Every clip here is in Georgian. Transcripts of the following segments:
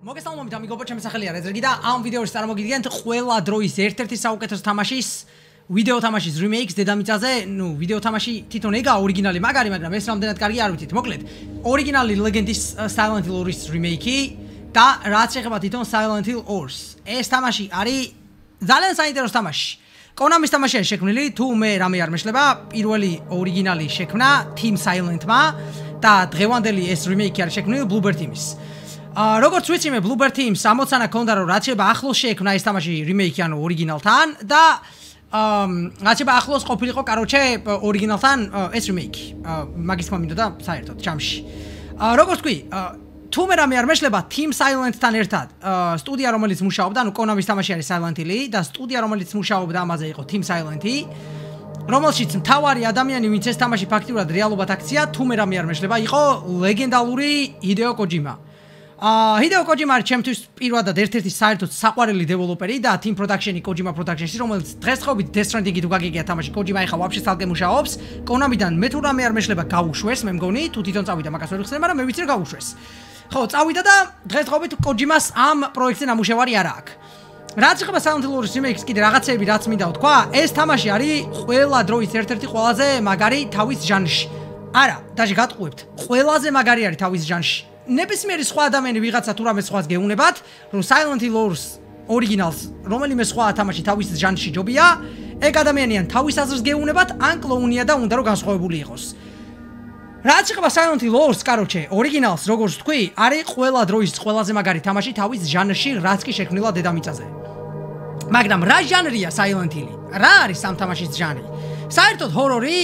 მოგესალმებით ამიგობო, ჩემი სახელია რეზერგი და ამ ვიდეოში წარმოგიდგენთ ყველა დროის ერთ-ერთი საუკეთესო თამაშის ვიდეო თამაშის რიმეიქს დედამიწაზე, ну, ვიდეო თამაში თვითონ ეგა ორიგინალი მაგარი, მაგრამ ეს რამდენად კარგი არ ვიცით. მოკლედ, ორიგინალი ლეგენდის Silent Hill 2-ის რიმეიქი და რაც შეეხება თვითონ Silent Hill 2-ს. ეს თამაში არის ძალიან საინტერესო თამაში. კონამის თამაშია შექმნილი, თუ მე რამე არ მეშლება, პირველი ორიგინალი შექმნა Team Silent-მა და დღევანდელი ეს რიმეიქი არის შექმნილი Bluebird Team-ის. როგორც ვიცი მე Bluebird Team-ს ამოცანა ქონდა რომ რაც შეიძლება ახლოს შეექმნა ეს თამაში რიმეიკი ანუ ორიგინალთან და აა რაც შეიძლება ახლოს ყოფილიყო კაროჩე ორიგინალთან ეს რიმეიკი. მაგის თქმა მინდოდა საერთოდ ჩამში. როგორც თქვი თუ მე რამე არ მეშლება Team Silent-თან ერთად სტუდია რომელიც მუშაობდა ანუ Konami-ს თამაში არის Silent Hill და სტუდია რომელიც მუშაობდა ამაზე იყო Team Silent-ი რომელშიც მთავარი ადამიანი ვინც ეს თამაში ფაქტიურად რეალობად აქცია თუ მე რამე არ მეშლება იყო ლეგენდალური Hideo Kojima. აა ჰიდეო კოჯიმა არის ჩემთვის პირველად ერთ-ერთი საერთოდ საყვარელი დეველოპერი და Team Production-ი Kojima Production-ში რომელიც დღესდღეობით Death Stranding-ი თუ გაგიგია თამაში Kojima ეხა ვაფშე თალკე მუშაობს Konami-დან მე თუ რამე არ მეშლება გაუშვეს მე მგონი თუ თვითონ წავიდა მაგას ვერ ხსენე მაგრამ მე ვიცი რომ გაუშვეს. ხო წავიდა და დღესდღობით Kojima-ს ამ პროექტზე ნამუშევარი არ აქვს. რაც ხება Silent Hill-ის remake-ს კიდე რაღაცეები რაც მინდა ვთქვა ეს თამაში არის ყველა დროის ერთ-ერთი ყველაზე მაგარი თავის ჟანრში. არა დაჟე გატყუებთ. ყველაზე მაგარი არის თავის ჟანრში ნებისმიერი სხვა ადამიანი ვიღაცა თუ რამე სხვას გეუნებათ, რომ Silent Hill 2-ს ორიგინალს რომელიმე სხვა თამაში თავის ჟანრში ჯობია, ეგ ადამიანიან თავის აზრს გეუნებათ, ან კლოუნია და უნდა რომ განსხვავებული იყოს. რაც შეეხება Silent Hill 2-ს, კაროჩე, ორიგინალს როგორც თქვი, არის ყველა დროის ყველაზე მაგარი თამაში თავის ჟანრში, რაც კი შექმნილა დედამიწაზე. მაგრამ რა ჟანრია Silent Hill? რა არის ამ თამაშის ჟანრი? საერთოდ ჰორორი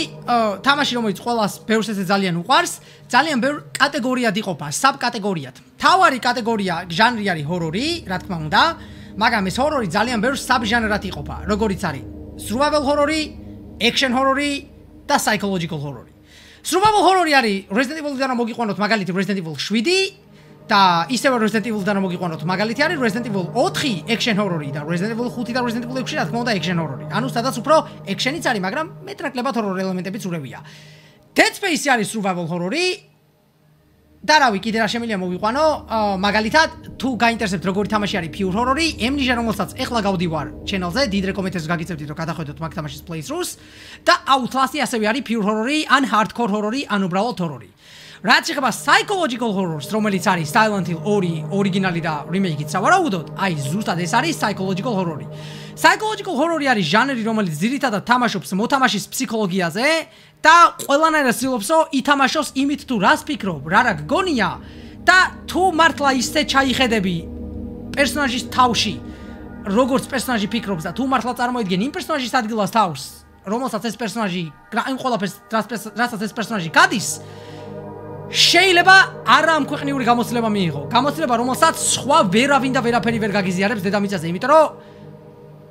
თამაში რომელიც ყოველას ბევრს ესე ძალიან უყვარს ძალიან ბევრ კატეგორიად იყოფა საბკატეგორიად თავარი კატეგორია ჟანრი არის ჰორორი რა თქმა უნდა მაგრამ ეს ჰორორი ძალიან ბევრ საბჟანრად იყოფა როგორიც არის survival horror-ი action horror-ი და psychological horror-ი survival horror-ი არის Resident Evil-დან მოგიყვანოთ მაგალითი Resident Evil 7 და ისევე Resident Evil-დან მოგიყვანოთ მაგალითი არის Resident Evil 4 action horror-ი და Resident Evil 5 და Resident Evil 6 რა თქმა უნდა action horror-ი. ანუ სადაც უფრო action-იც არის, მაგრამ მეტნაკლებად horror ელემენტებიც ურევია. Dead Space არის survival horror-ი. და რავი, კიდე რა შემიძლია მოვიყვანო, მაგალითად, თუ გაინტერესებთ როგორი თამაში არის pure horror-ი, MNG რომელსაც ეხლა გავდივარ channel-ზე, დიდ რეკომენდაციას გაგიწევთ რომ გადახედოთ მაგ თამაშის playthroughs და Outlast-ი ასევე არის pure horror-ი, ან hardcore horror-ი, ან უბრალოდ horror-ი. რაც შეეხება psychological horrors, რომელიც არის Silent Hill 2 ორიგინალი და remake-იც სავარაუდოდ, აი ზუსტად ეს არის psychological horror-ი. psychological horror-ი არის ჟანრი, რომელიც ძირითადად თამაშობს მოთამაშის ფსიქოლოგიაზე და ყველანაირად ცდილობს, რომ ითამაშოს იმით თუ რას ფიქრობ, რა რა გგონია და თუ მართლა ისე ჩაიხედები პერსონაჟის თავში, როგორც პერსონაჟი ფიქრობს და თუ მართლა წარმოიდგენ იმ პერსონაჟის ადგილას თავს, რომელსაც ეს პერსონაჟი, იმ ყველაფერს რასაც ეს პერსონაჟი გადის, შეიძლება არა ამ ქვეყნიური გამოცდილება მიიღო. გამოცდილება, რომელსაც სხვა ვერავინ და ვერაფერი ვერ გაგიზიარებს დედამიწაზე, იმიტომ რომ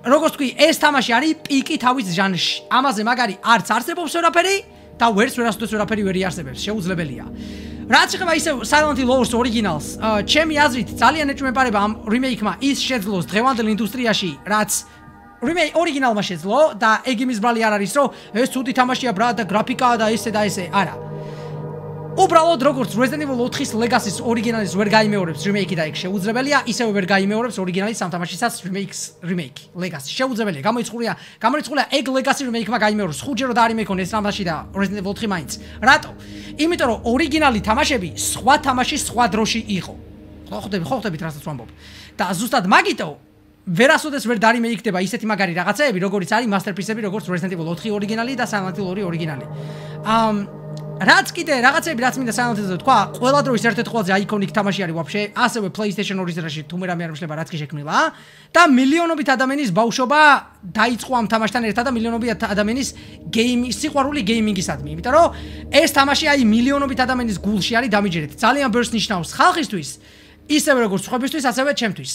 როგორც თქვი, ეს თამაში არის პიკი თავის ჟანრში. ამაზე მაგარი არც არსებობს ვერაფერი და ვერც ვერასოდეს ვერაფერი ვერ იარსებებს, შეუძლებელია. რაც შეეხება ისე Silent Hill 2-ს ორიგინალს, ჩემი აზრით ძალიან ეჭვმეპარება ამ remake-მა ის შეძლოს დღევანდელ ინდუსტრიაში, რაც remake ორიგინალმა შეძლო და ეგ იმის ბრალი არ არის, რომ ეს ცუდი თამაშია ბრა და გრაფიკაა და ესე და ესე. არა. უბრალოდ როგორც Resident Evil 4-ის Legacy-ს ორიგინალის ვერ გაიმეორებს remake-ი და ეგ შეუძლებელია, ისევე ვერ გაიმეორებს ორიგინალის სამთამაშისაც remake-ს remake Legacy. შეუძლებელია, გამოიწყურია, გამოიწყურია ეგ Legacy remake-მა გაიმეოროს. ხუჯერო და იმეკონ ეს თამაში და Resident Evil 4 მაინც. რატო? იმიტომ რომ ორიგინალი თამაშები სხვა თამაშის სხვა დროში იყო. ხო ხვდები, ხო ხვდებით რასაც ვამბობ. და ზუსტად მაგიტო ვერასოდეს ვერ დარიმეიქდება ისეთი მაგარი რაღაცეები, როგორიც არის masterpiece-ები, როგორც Resident Evil 4 ორიგინალი და Silent Hill 2 ორიგინალი. ამ რაც კიდე რაღაცები რაც მინდა Hill-ზე თქვა, ყველა დროის ერთ-ერთი ყველაზე აიკონიკ თამაში არის ვაფშე, ასევე PlayStation 2-ის დროში თუ მე რამე არ მიშლება რაც კი შექმნილა და მილიონობით ადამიანის ბავშვობა დაიწყო ამ თამაშთან ერთად და მილიონობით ადამიანის გეიმი სიყვარული გეიმინგისადმი, იმიტომ რომ ეს თამაში აი მილიონობით ადამიანის გულში არის დამიჯერეთ. ძალიან ბევრს ნიშნავს ხალხისთვის, ისევე როგორც სხვებისთვის, ასევე ჩემთვის.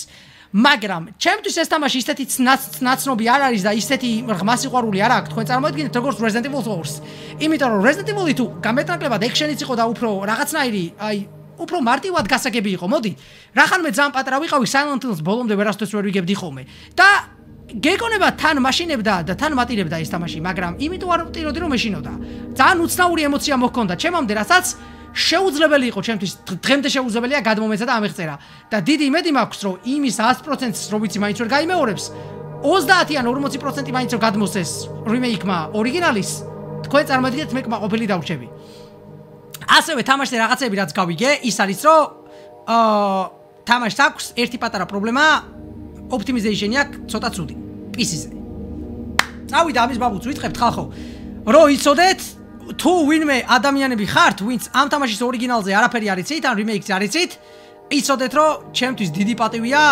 მაგრამ ჩემთვის ეს თამაში ისეთი ცნაცნობი არ არის და ისეთი ღმა სიყვარული არ აქვს. თქვენ წარმოიდგინეთ როგორც Resident Evil 4-ს იმიტომ რომ Resident Evil 2 გამეტნაკლებად ექშენიც იყო და უფრო რაღაცნაირი აი უფრო მარტივად გასაგები იყო მოდი. რახანმე ძალიან პატარა ვიყავი Silent Hill-ს ბოლომდე ვერასდროს ვერ ვიგებდი ხოლმე. და გეკონება თან მაშინებდა და თან მატირებდა ეს თამაში მაგრამ იმიტომ არ ვტიროდი რომ მეშინოდა ძალიან უცნაური ემოცია მოქონდა ჩემამდე რასაც შეუძლებელი იყო ჩემთვის დღემდე შეუძლებელია გადმომეცა და ამიღწერა. და დიდი იმედი მაქვს რომ იმის 100%-ს რო ვიცი მაინც ვერ გაიმეორებს 30-იან 40% მაინც რო გადმოსეს რიმეიქმა ორიგინალის თქვენ წარმოგიდგენთ მე კმაყოფილი დავრჩები ასევე თამაშზე რაღაცები რაც გავიგე ის არის რომ აა თამაშს აქვს ერთი პატარა პრობლემა ოპტიმიზეიშენი აქვს ცოტა ცუდი PC-ზე წავიდა ამის ბაბუც ვიტყებთ ხალხო. რო იცოდეთ თუ ვინმე ადამიანები ხართ ვინც ამ თამაშის ორიგინალზე არაფერი არ იცით ან რიმეიქსზე არ იცით იცოდეთ რომ ჩემთვის დიდი პატივია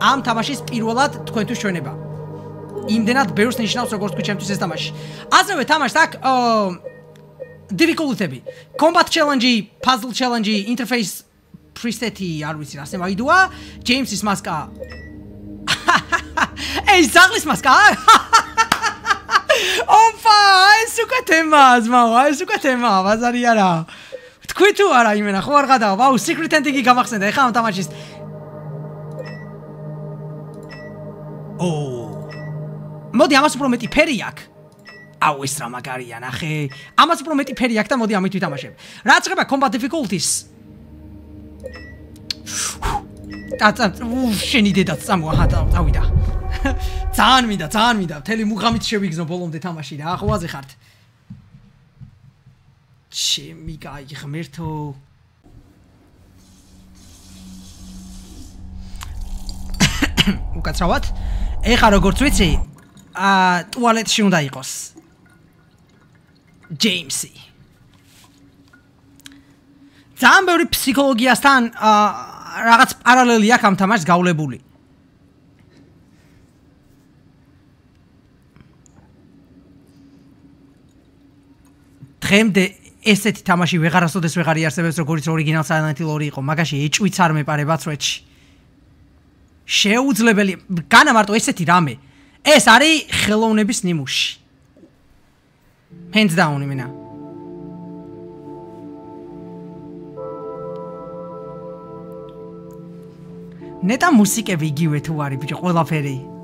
ამ თამაშის პირველად თქვენთვის ჩვენება. იმდენად ბევრს ნიშნავს როგორც თქვი ჩემთვის ეს თამაში. ასევე თამაშს აქვს difficulty-ები. combat challenge puzzle challenge interface preset-ი არ ვიცი რა ასე მაიდოა ჯეიმსის მასკა ey ზაღლის მასკა ოპა ეს უკვე თემაა ზმაო ეს უკვე თემაა ბაზარი არა. თქვი თუ არა იმენა ხო არ გადავა ვაუ secret ending-ი გამახსენდა ეხლა ამ თამაშის. ო. მოდი ამას უფრო მეტი ფერი აქვს აუ ეს რა მაგარია ნახე. ამას უფრო მეტი ფერი აქვს და მოდი ამით ვითამაშებ. რაც ხება combat difficulties ტაცა შენი დედაც წამოა დავიდა ძალიან მინდა ძალიან მინდა. მთელი მუღამით შევიგზნო ბოლომდე თამაში რა ხვაზე ხართ. ჩემი კაი ღმერთო უკაცრავად. ეხა როგორც ვიცი აა ტუალეტში უნდა იყოს. ჯეიმსი. ძალიან ბევრი ფსიქოლოგიასთან აა რაღაც პარალელი აქვს ამ თამაშს გავლებული. დღემდე ესეთი თამაში ვეღარასოდეს ვეღარ იარსებებს როგორც ორიგინალ Silent Hill 2 იყო. მაგაში ეჭვიც არ მეპარება წვეთში. შეუძლებელი განა მარტო ესეთი რამე. ეს არის ხელოვნების ნიმუში. Hands down იმენა ნეტა მუსიკები იგივე თუ არის ბიჭო ყველაფერი.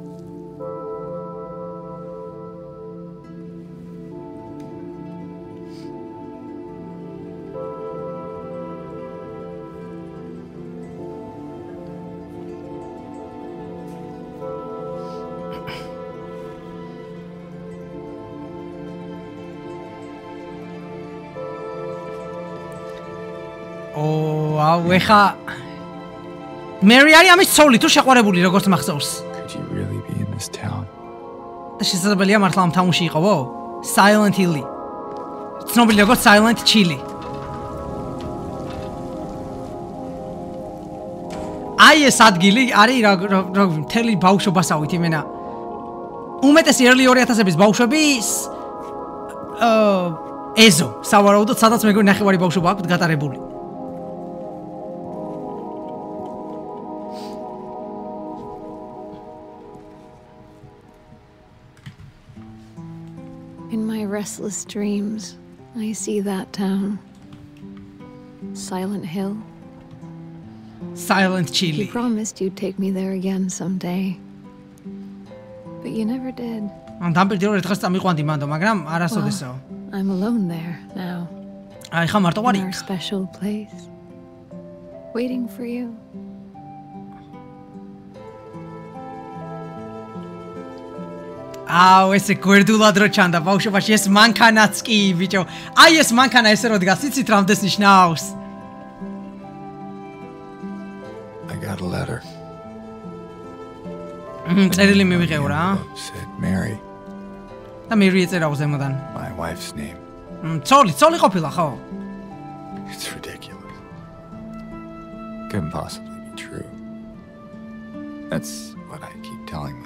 აუ ეხა მერი არის ამის ცოლი თუ შეყვარებული როგორც მახსოვს? და შესაძლებელია მართლა ამ თამაში იყავო silent hill. ცნობილი როგორც silent chili. აი ეს ადგილი არის რა რა მთელი ბავშვობასავით იმენა. უმეტესი early 2000-ების ბავშვების აა ეზო. სავარაუდოდ სადაც მეგონი ნახევარი ბავშვობა აქვს გატარებული restless dreams, I see that town. Silent Hill. Silent Chile. You promised you'd take me there again someday. But you never did. Αν. I'm alone there now. In our special place. Waiting for you. აუ ესე გვერდულად რო ჩანდა ბავშვობაში ეს მანქანაც კი ბიჭო. აი ეს მანქანა ესე რო დგას იცით რამდენს ნიშნავს? I got a letter. წერილი მივიღეო რა said Mary. და მერი ეწერა უზემოდან. My wife's name. ცოლი ცოლი ყოფილა ხო? It's ridiculous. Couldn't possibly be true. That's what I keep telling myself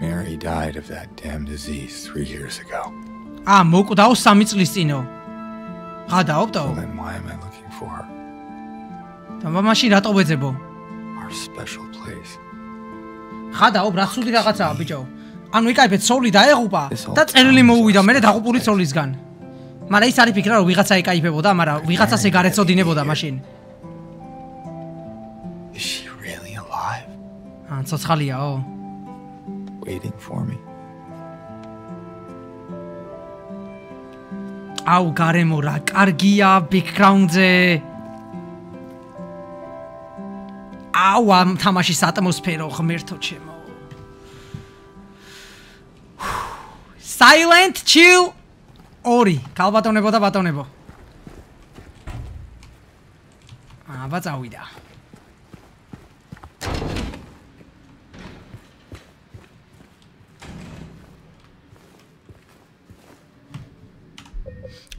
Mary died of that damn disease 3 years ago. Ah, მოკვდაო 3 წლის წინო. გადაობდო? Then why am I looking for her? და მამაში რატო ვეძებო? Our special place. ხადაობ, რა ცუდი რაღაცაა, ბიჭო. ანუ იკაიფეთ სოლი დაეღუპა და წერილი მოუვიდა მე დაღუპული სოლისგან. მაგრამ ის არის ფიქრა რომ ვიღაცა იკაიფებოდა, მაგრამ ვიღაცას ეგარეწოდინებოდა მაშინ. Is she really alive? ან ცოცხალიაო? Waiting for me. აუ გარემო რა კარგია ბექგრაუნდზე აუ ამ თამაშის ატმოსფერო ღმერთო ჩემო silent chill ორი კალბატონებო და ბატონებო აბა წავიდა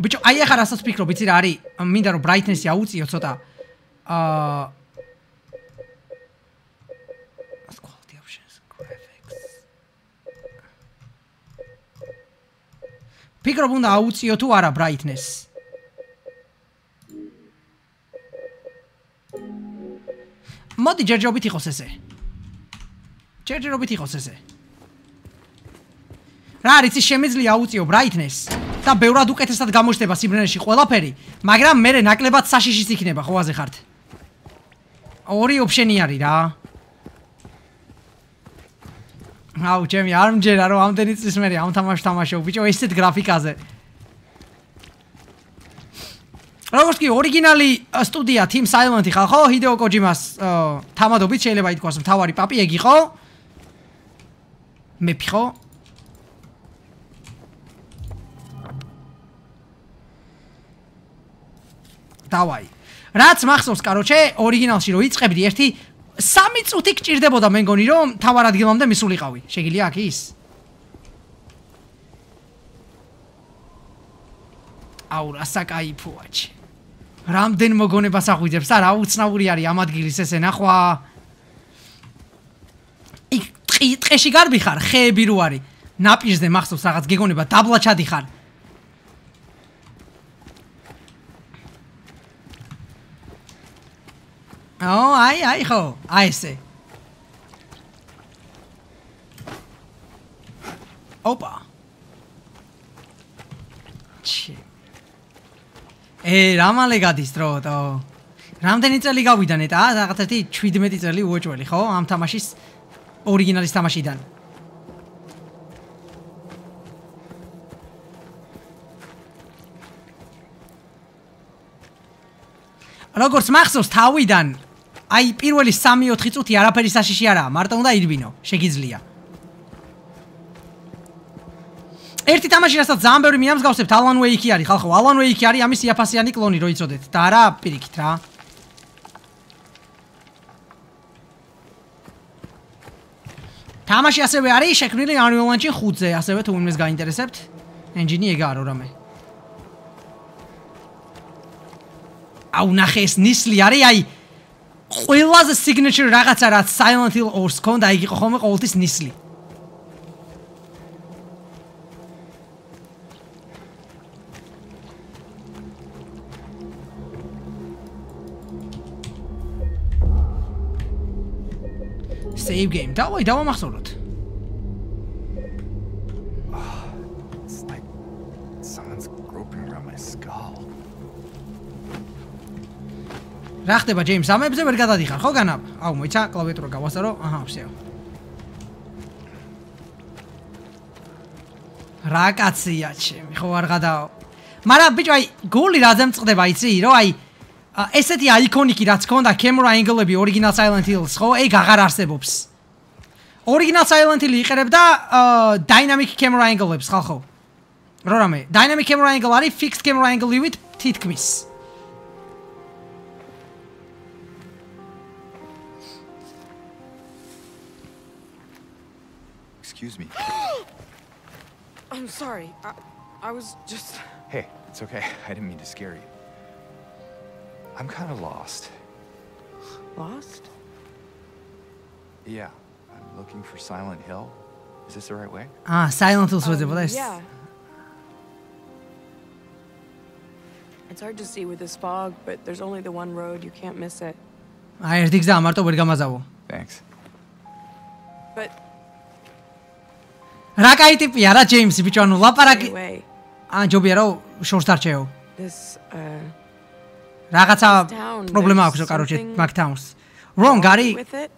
ბიჭო, აი ახლა რასაც ფიქრობ, იცი რა არის? მინდა რომ ბრაიტნესი აუწიო ცოტა. აა quality options graphics. ფიქრობ უნდა აუწიო თუ არა ბრაიტნეს? მოდი ჯერჯერობით იყოს ესე. ჯერჯერობით იყოს ესე. რა არის ის შემიძლია აუწიო ბრაიტნეს? და ბევრად უკეთესად გამოჩნდება სიბრენეში ყველაფერი, მაგრამ მე ნაკლებად საშიშიც იქნება, ხო აზე ხართ? ორი ოფშენი არის რა. აუ, ჩემი არ მჯერა რომ ამდენი წლის მერე ამ თამაშს თამაშობ, ბიჭო, ესეთ გრაფიკაზე. როგორც კი ორიგინალი სტუდია Team Silent-ი ხალხო, Hideo Kojima-ს თამადობით შეიძლება ითქვას, მთავარი პაპი ეგ იყო. მე ფიხო, დავაი. რაც მახსოვს, კაროჩე, ორიგინალში რო იწებდი ერთი 3 წუთი გჭირდებოდა მე მგონი რომ თავარ ადგილამდე მისულიყავი. შეგიძლია აქ ის? აუ, რასაკაიფოაჩი. რამდენ მოგონებას აღვიძებს? არა, უცნაური არის ამ ადგილის ესე ნახვა. იქ ტყეში გარბი ხარ, ხეები რო არის. ნაპირზე მახსოვს რაღაც გეგონება დაბლა ჩადიხარ. ო, აი, აი ხო, აი ესე. ოპა. ჩი. ე, რამალე გადის დროთო. რამდენი წელი გავიდა ნეტა? რაღაც ერთი 17 წელი უოჭველი, ხო? ამ თამაშის ორიგინალის თამაშიდან. როგორც მახსოვს თავიდან აი პირველი 3-4 წუთი არაფერი საშიში არაა, მარტო უნდა ირბინო, შეგიძლია. ერთი თამაში რასაც ძალიან ბევრი მიამსგავსებთ, Alan Wake-ი არის, ხალხო, Alan Wake-ი არის ამის იაფასიანი კლონი, რო იცოდეთ. და არა პირიქით რა. თამაში ასევე არის შექმნილი Unreal Engine 5-ზე, ასევე თუ ვინმეს გაინტერესებთ, engine-ი ეგაა რა რამე. აუ ნახე ეს ნისლი არის აი ყველაზე signature რაღაცა რაც Silent Hill 2-ს ქონდა იგი ხომ ყოველთვის ნისლი. Save game. დავაი დავამახსოვროთ რა ხდება ჯეიმს ამებზე ვერ გადადიხარ ხო განა აუ მოიცა კლავიატურა გავასარო აჰა ვსეო რა კაცია ჩემი ხო არ გადაო. მაგრამ ბიჭო აი გული რაზე მწყდება იცი რომ აი ესეთი აიკონიკი რაც ქონდა camera angle-ები original silent hills ხო ეგ აღარ არსებობს. Original silent hill იყერებდა dynamic camera angle-ებს ხალხო. რო რამე dynamic camera angle არის fixed camera angle-ივით თითქმის Excuse me. I'm sorry. I, I was just... Hey, it's okay. I didn't mean to scare you. I'm kind of lost. Lost? Yeah. I'm looking for Silent Hill. Is this the right way? Ah, Silent Hill um, place Yeah. It's hard to see with this fog, but there's only the one road. You can't miss it. আই ঠিক আছে আমার তো ওয়েলকাম যাবো Thanks. But რა кай ტიპია რა ჯეიმსი ბიჭო ანუ ლაპარაკი anyway, ან ჯობია რომ შორს დარჩეო. this uh რაღაცა town, პრობლემა there's აქვს კაროჩე something მაგთაუნს. wrong gari with it.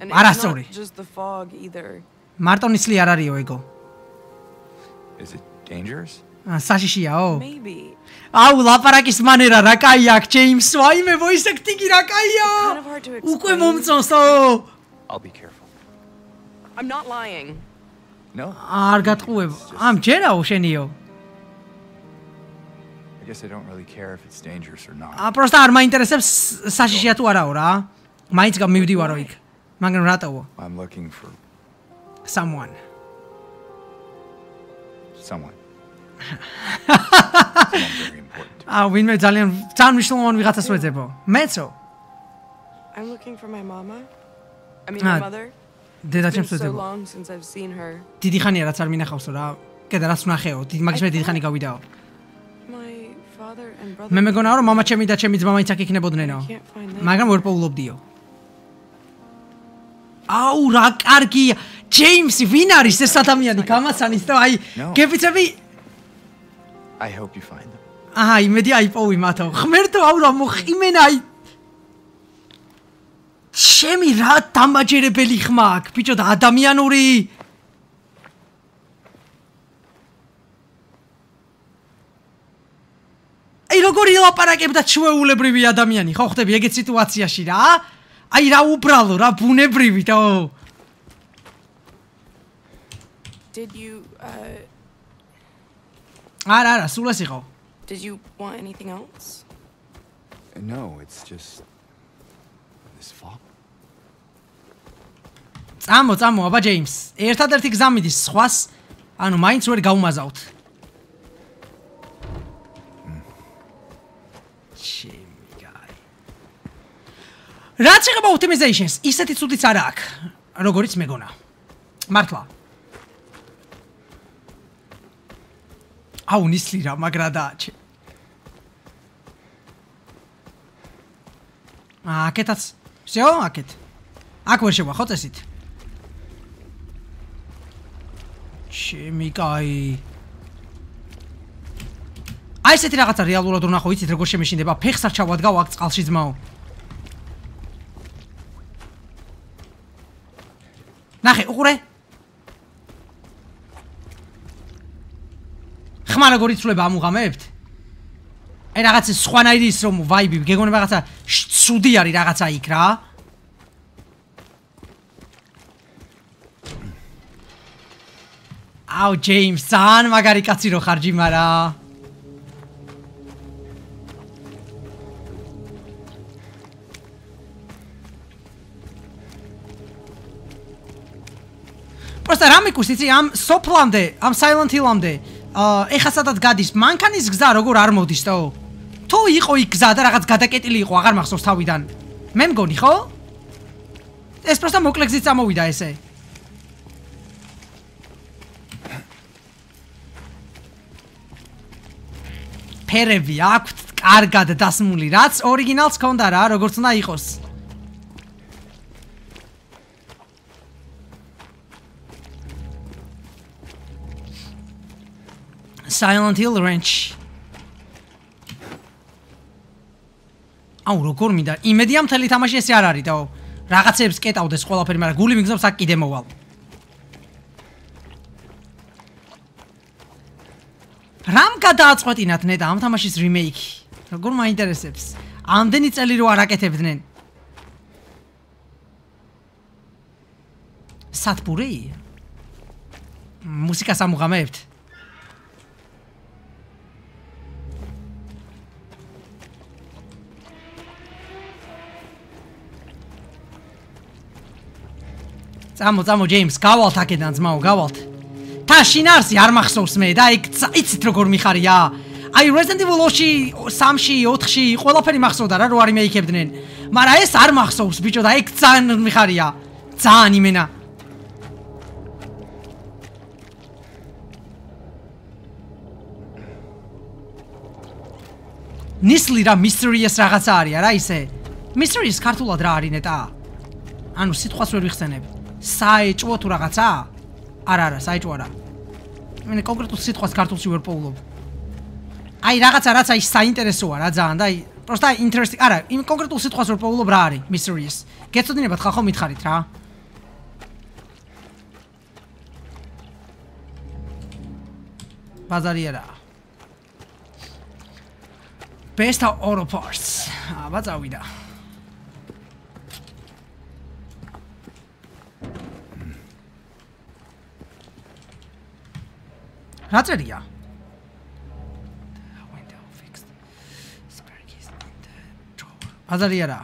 And არასწორი. it's not just the fog either. მარტო ნისლი არ არისო ეგო. Is it dangerous? საშიშიაო? Maybe. აუ ლაპარაკის მანერა რა კაი აქვს ჯეიმს ვაიმე voice acting-ი რა კაია Kind of hard to უკვე explain. მომწონსო I'll be careful. I'm not lying. No, არ გატყუებ ამ ჯერაო შენიო I guess I don't really care if it's dangerous or not. ა პროსტა არ მაინტერესებს საშიშია თუ არაო რა მაინც გამივდივარო იქ მაგრამ რატოო I'm looking for someone someone. someone very important to me. ა ვინმე ძალიან ძალიან მნიშვნელოვანი ვიღაცას ვეძებო მეცო I'm looking for my mama. I mean, Ah, my mother. დედა It's been ჩემს so ვეძებო long since I've seen her. დიდი ხანია რაც არ მინახავსო რა კიდე რაც ვნახეო დიდი მაგის მე დიდი ხანი გავიდაო My father and brother. მე მეგონა რომ мама ჩემი და ჩემი ძმა მაინც აქ იქნებოდნენ I can't find them. მაგრამ ვერ პოულობდიო აუ რა კარგია ჯეიმსი ვინ არის ეს ადამიანი გამაცანის და აი No. გეფიცები I hope you find them. აჰა იმედი აი პოვი მათო ღმერთო აუ რა მოხიმენა აი ჩემი რა დამაჯერებელი ხმა აქვს ბიჭო და ადამიანური! აი როგორი ლაპარაკებდა ჩვეულებრივი ადამიანი? ხო ხდები ეგეთ სიტუაციაში რა? აი რა უბრალო რა ბუნებრივი და Did you, uh, არა არა სულ ეს იყო. did you want anything else? No, it's just. წამო წამო აბა ჯეიმს ერთადერთი გზა მიდის სხვას ანუ მაინც ვერ გაუმაზავთ ჩემი გაი რაც შეეხება optimizations ისეთი ცუდიც არა აქვს როგორიც მეგონა. მართლა. აუ ნისლი რა მაგრა დააჩე აკეთაც всё აკეთ აქ ვერ შევა ხო წესით ჩემი კაი აი ესეთი რაღაცა რეალურად რო ნახო იცით როგორ შემეშინდება ფეხს არ ჩავადგავ აქ წყალში ძმაო ნახე უყურე ხმა როგორ იცვლება ამ უღამეებთ აი რაღაცა სხვანაირი ის რომ ვაიბი გეგონება რაღაცა ცუდი არის რაღაცა იქ რა აუ ჯეიმს ძალიან მაგარი კაცი რო ხარ ჯიმარა პროსტა რამე კუსიცი ამ სოფლამდე ამ საილენტ ჰილამდე აა ეხა სადაც გადის მანქანის გზა როგორ არ მოდის თო? თუ იყო იქ გზა და რაღაც გადაკეტილი იყო აღარ მახსოვს თავიდან. მე მგონი ხო? ეს პროსტა მოკლე გზით წამოვიდა ესე ფერები აქვთ კარგად დასმული რაც ორიგინალს ქონდა რა როგორც უნდა იყოს. Silent Hill Ranch. აუ როგორ მინდა? იმედია მთელი თამაში ესე არ არის დაო. რაღაცებს კეტავდეს ყველაფერი მაგრამ გული მიგზავს აქ კიდე მოვალ რამ გადააწყვეტინათ ნეტა ამ თამაშის რიმეიკი როგორ მაინტერესებს? ამდენი წელი რო არ აკეთებდნენ სათბური? მუსიკას ამუღამებთ წამო წამო ჯეიმს გავალთ აქედან ძმაო გავალთ თა შინარსი არ მახსოვს მე და იქ იცით როგორ მიხარია? აი Resident Evil 2-ში 3-ში 4-ში ყველაფერი მახსოვდა რა რო არ იმეიქებდნენ. მაგრამ ეს არ მახსოვს ბიჭო და იქ ძალიან მიხარია. ძალიან იმენა. ნისლი რა mysterious რაღაცა არის რა ისე? mysterious ქართულად რა არის ნეტა ანუ სიტყვას ვერ ვიხსენებ. საეჭვო თუ რაღაცა არა, არა, საეჭო არა. მე კონკრეტულ სიტყვას ქართულში ვერ პოულობ. აი რაღაცა რაც აი საინტერესოა რა ძალიან და აი პროსტა interesting, არა, იმ კონკრეტულ სიტყვას ვერ პოულობ რა არის, mysterious. გეცოდინებათ ხახო მითხარით რა. ბაზარი არა. Best of all parts. აბა წავიდა. რა წერია? window fixed. Spare keys in the drawer. აზარია რა?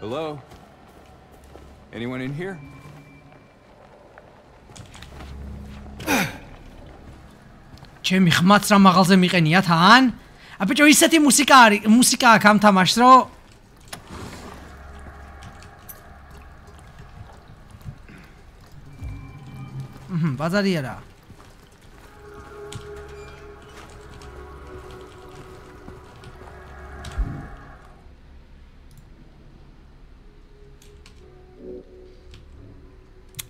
Hello? Anyone in here? ჩემი ხმაც რა მაღალზე მიყენიათ ან? აბიჭო ისეთი მუსიკა არის, მუსიკა აქვს ამ თამაშს, რომ ჰმ, ბაზარია რა.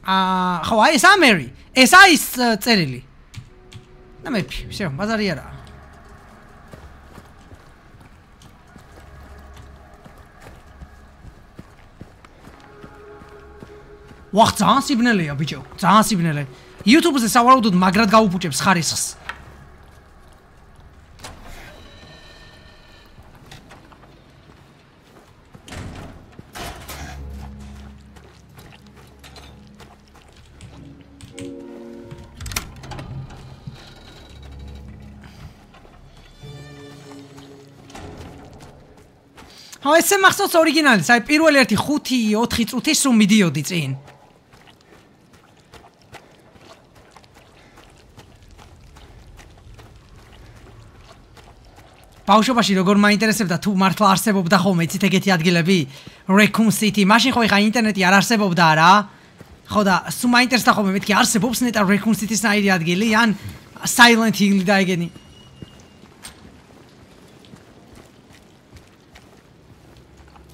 აა, ხო, აი ეს ამერი. ეს არის წერილი. და მე, всё, ბაზარია რა. ვახ, ძალიან სიბნელეა, ბიჭო. ძალიან სიბნელე. YouTube-ზე სავარაუდოდ მაგრად გაუფუჭებს ხარისხს. ო ესე მახსოვს ორიგინალი, საერთოდ პირველი ერთი 5-4 წუთი სულ მიდიოდი წინ. ბავშვობაში როგორ მაინტერესებდა თუ მართლა არსებობდა ხოლმე იცით ეგეთი ადგილები? Raccoon City. მაშინ ხო ეხა ინტერნეტი არ არსებობდა რა ხო და სულ მაინტერესდა ხოლმე მეთქი არსებობს ნეტა Raccoon City-ის ნაირი ადგილი ან Silent Hill და ეგენი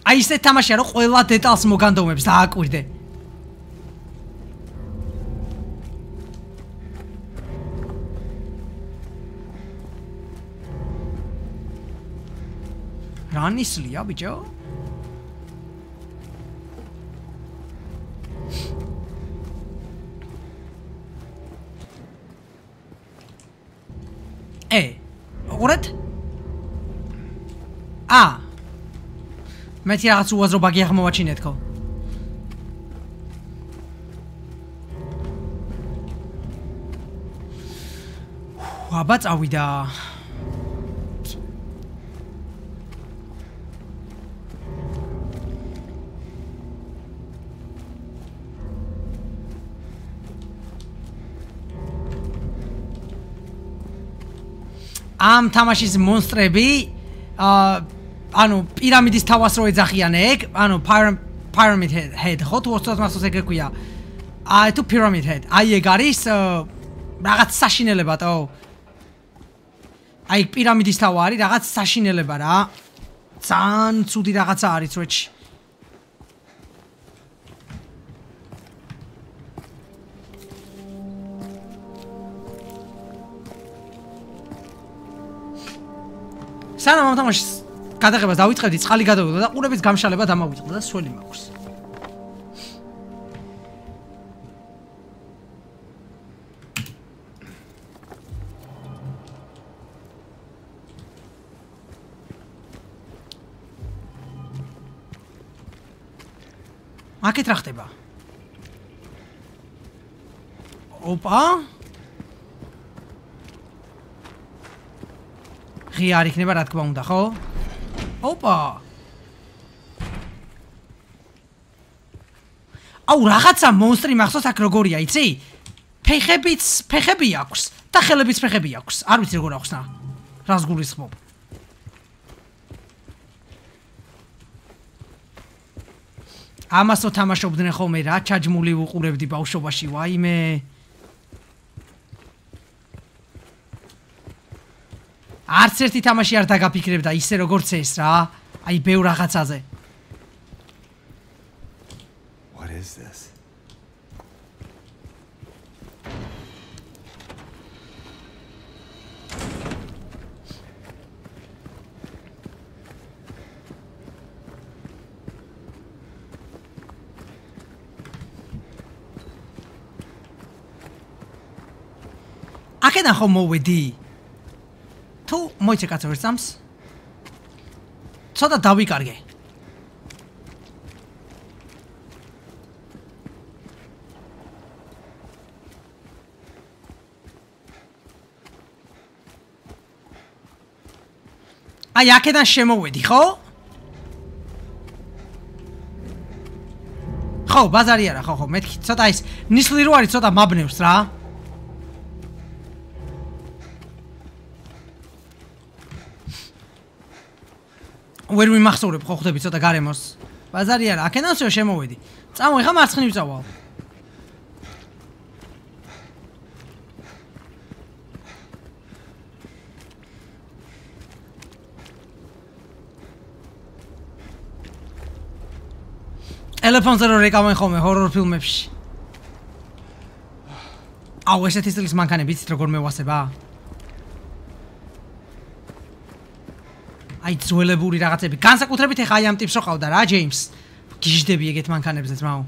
აი ესე თამაშია რომ ყველა დეტალს მოგანდომებს და რანისლია ბიჭო? ე, უყურეთ? ა. მე თი რაღაც უაზრო ბაგი აღმოვაჩინეთ ხო? აბა წავიდა. ამ თამაშის მონსტრები ანუ პირამიდის თავს რო ეძახიან ეგ, ანუ pyramid head, ხო თუ უბრალოდ მასოს ეგ ეკვია. აი თუ pyramid head, აი ეგ არის რაღაც საშინელებათო. აი პირამიდის თავი არის რაღაც საშინელება რა. ძალიან ცუდი რაღაცა არის როჩი. სანამ ამ თამაშის გადაღებას დავიწყებდი, წყალი გადავიღო და ყურების გამშალება დამავიწყდა და სველი მაქვს. აკეთ რა ხდება? ოპა? ღია არ იქნება რა თქმა უნდა, ხო? ოპა. აუ რაღაცა მონსტრი მახსოვს აქ როგორია, იცი? ფეხებიც, ფეხები აქვს და ხელებიც ფეხები აქვს. არ ვიცი როგორ ახსნა. რას გულისხმობ? ამასო თამაშობდნენ ხოლმე რა ჩაჯმული უყურებდი ბავშვობაში, ვაიმე. არც ერთი თამაში არ დაგაფიქრებდა ისე როგორც ეს რა. აი ბევრ რაღაცაზე. What is this? აქედან ხომ მოვედი? მოიცე კაცო ერთ სამს? ცოტა დავიკარგე. აი აქედან შემოვედი, ხო? ხო, ბაზარი არა, ხო, ხო, მეთქი, ცოტა ის ნისლი რო არის, ცოტა მაბნევს რა. ვერ მიმახსოვრებ, ხო, ხვდები ცოტა გარემოს. ბაზარი არა, აქედან შემოვედი. წამო, ეხა მარცხნივ წავალ. ტელეფონზე რო რეკავენ ხოლმე ჰორორ ფილმებში. აუ ესეთი სტილის მანქანები იცით როგორ მევასება? აი ძველებური რაღაცები. განსაკუთრებით ეხა აი ამ ტიპს რო ყავდა რა, ჯეიმს. გიჟდები ეგეთ მანქანებზე ძმაო.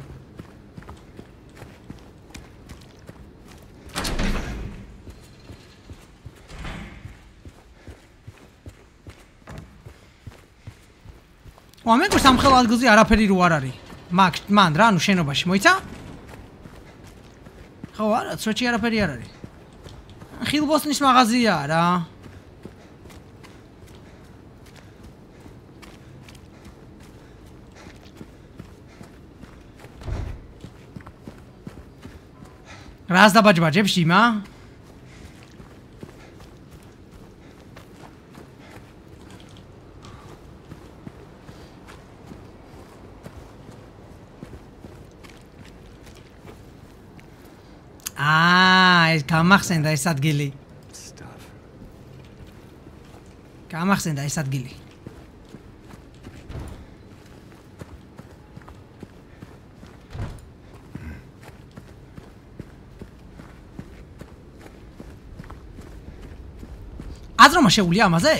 ვამე გოს ამ ხელ ადგილზე არაფერი რო არ არის. მაგ მან რა ნუ შენობაში მოიცა? ხო არა, ცოტი არაფერი არ არის. ხილბოსნის მაღაზია რა. რას დაბაჯბაჯებს იმა? ეს გამახსენდა ეს ადგილი. Გამახსენდა ეს ადგილი. აზრომა შეუულია ამაზე?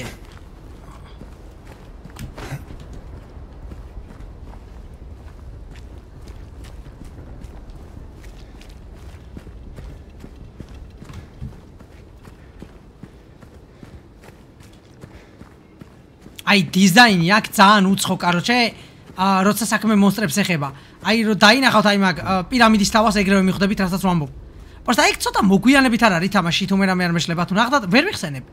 აი დიზაინი აქ ძალიან უცხო, კაროჩე, როცა საქმე მონსტრებს ეხება. აი რო დაინახავთ აი მაგ პირამიდის თავს ეგრევე მიხვდებით, რასაც ვამბობ. პროსტა აი ცოტა მოგვიანებით არ არის თამაში, თუ მე რამე არ მეშლება თუ ნახდა, ვერ მიხსენებ.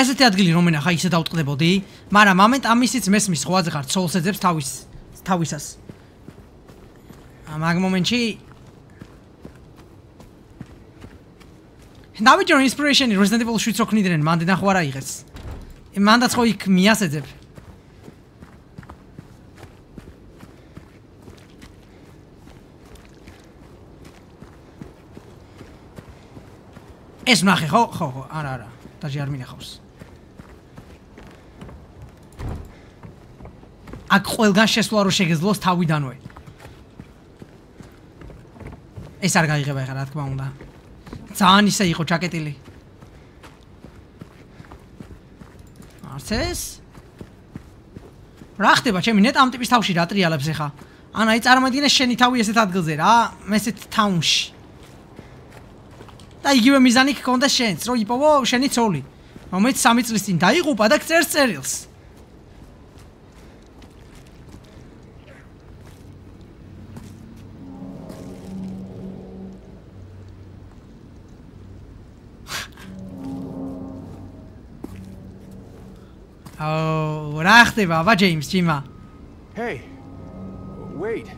ესეთი ადგილი რომ მენახა ისე დაუტყდებოდი, მაგრამ მომენტ ამისიც მესმის ხვაზე ხარ, ცოლს ეძებს თავის თავისას. ამ მომენტში დავიჯო ინსპირეიშენი Resident Evil 7-ს ოქნიდნენ, მანდ ნახვარა იღეს. მანდაც ხო იქ მიასეძებ. ეს ნახე ხო? ხო, ხო, არა, არა. დაჟე არ მინახავს. აქ ყველგან შესვლა რო შეგეძლოს თავიდანვე. ეს არ გაიღება ხა რა თქმა უნდა. ძალიან ისე იყო ჯაკეტილი. არც ეს? რა ხდება, ჩემი ნეტ ამ ტიპის თავში რა ტრიალებს ახლა? ანა, აი წარმოიდგინე შენი თავი ესეთ ადგილზე რა, მესეთ თაუნში. და იგივე მიზანი გქონდა შენს, რომ იპოვო შენი ცოლი. მომეც 3 წლის წინ დაიღუპა და წერს წერილს. აუ, რა ხდება, აბა ჯეიმს, ჯიმა? Hey. Wait.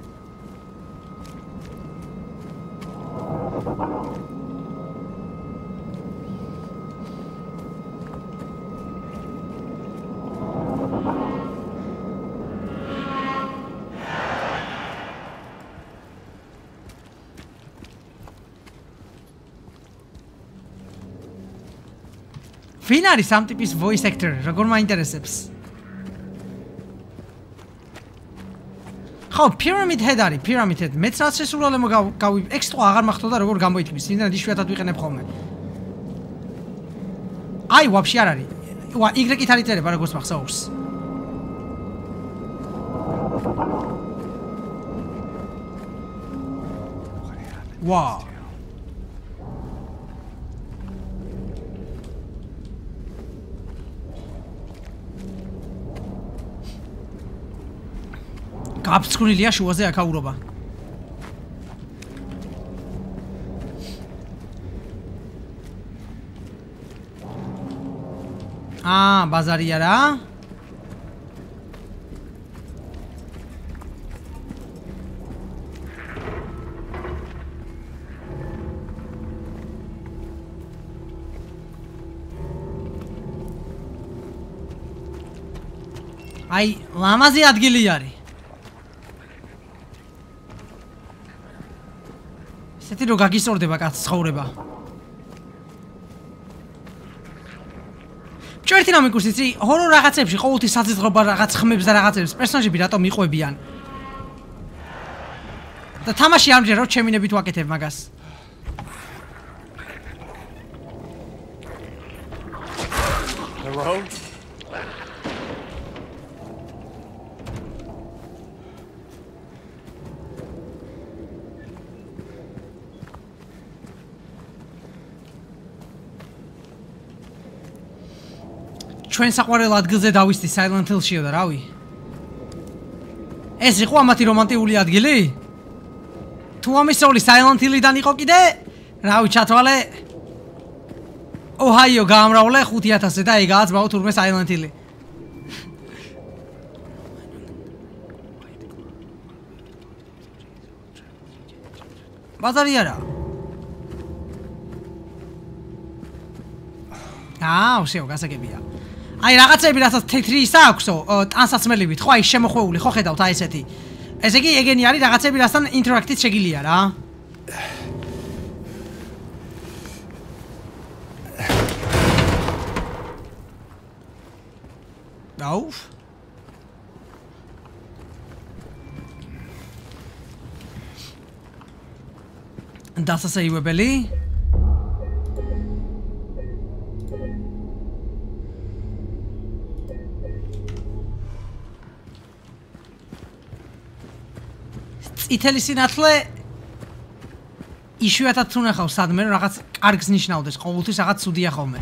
ვინ არის ამ ტიპის voice actor? როგორ მაინტერესებს? ხო, pyramid head არის, pyramid head. მეც რაც შესულალემო გავი, ექს თქო აღარ მახტოდა როგორ გამოითქმის. იმდან იშვიათად ვიყენებ ხოლმე. აი, ვაფშე არ არის. ვა, Y-ით არის წერება როგორც მახსოვს. What happened? ვა გაფრთხილია შუაზე აკაურობა აა ბაზარია რა აი ლამაზი ადგილი არის ესეთი რო გაგისწორდება კაც ცხოვრება. ჩვენი რამე კურსი ცი ჰორო რაღაცებში ყოველთვის საზრდოობა რაღაც ხმებს და რაღაცებს პერსონაჟები რატომ იყვებიან? და თამაში არ მჯერა რომ ჩემინებით ვაკეთებ მაგას. Hello? ჩვენ საყვარელ ადგილზე დავისდი Silent Hill-შიო და რავი. ეს იყო ამათი რომანტიკული ადგილი? თუ ამისოლი Silent Hill-დან იყო კიდე? რავი, ჩათვალე. ოჰაიო გამრავლე 5000-ზე და ეგაა ძმაო თურმე Silent Hill-ი. ბაზარი არა. აა, უშეო, გასაგებია. აი რაღაცები რასაც თეთრი ის აქვსო ტანსაცმელივით ხო? აი შემოხვეული ხო ხედავთ აი ესეთი. ესე იგი ეგენი არის რაღაცები რასთან ინტერაქტით შეგილია რა. აუ დასასაივებელი წითელი სინათლე იშვიათად თუ ნახავ სადმე რაღაც კარგს ნიშნავდეს ყოველთვის რაღაც ცუდია ხოლმე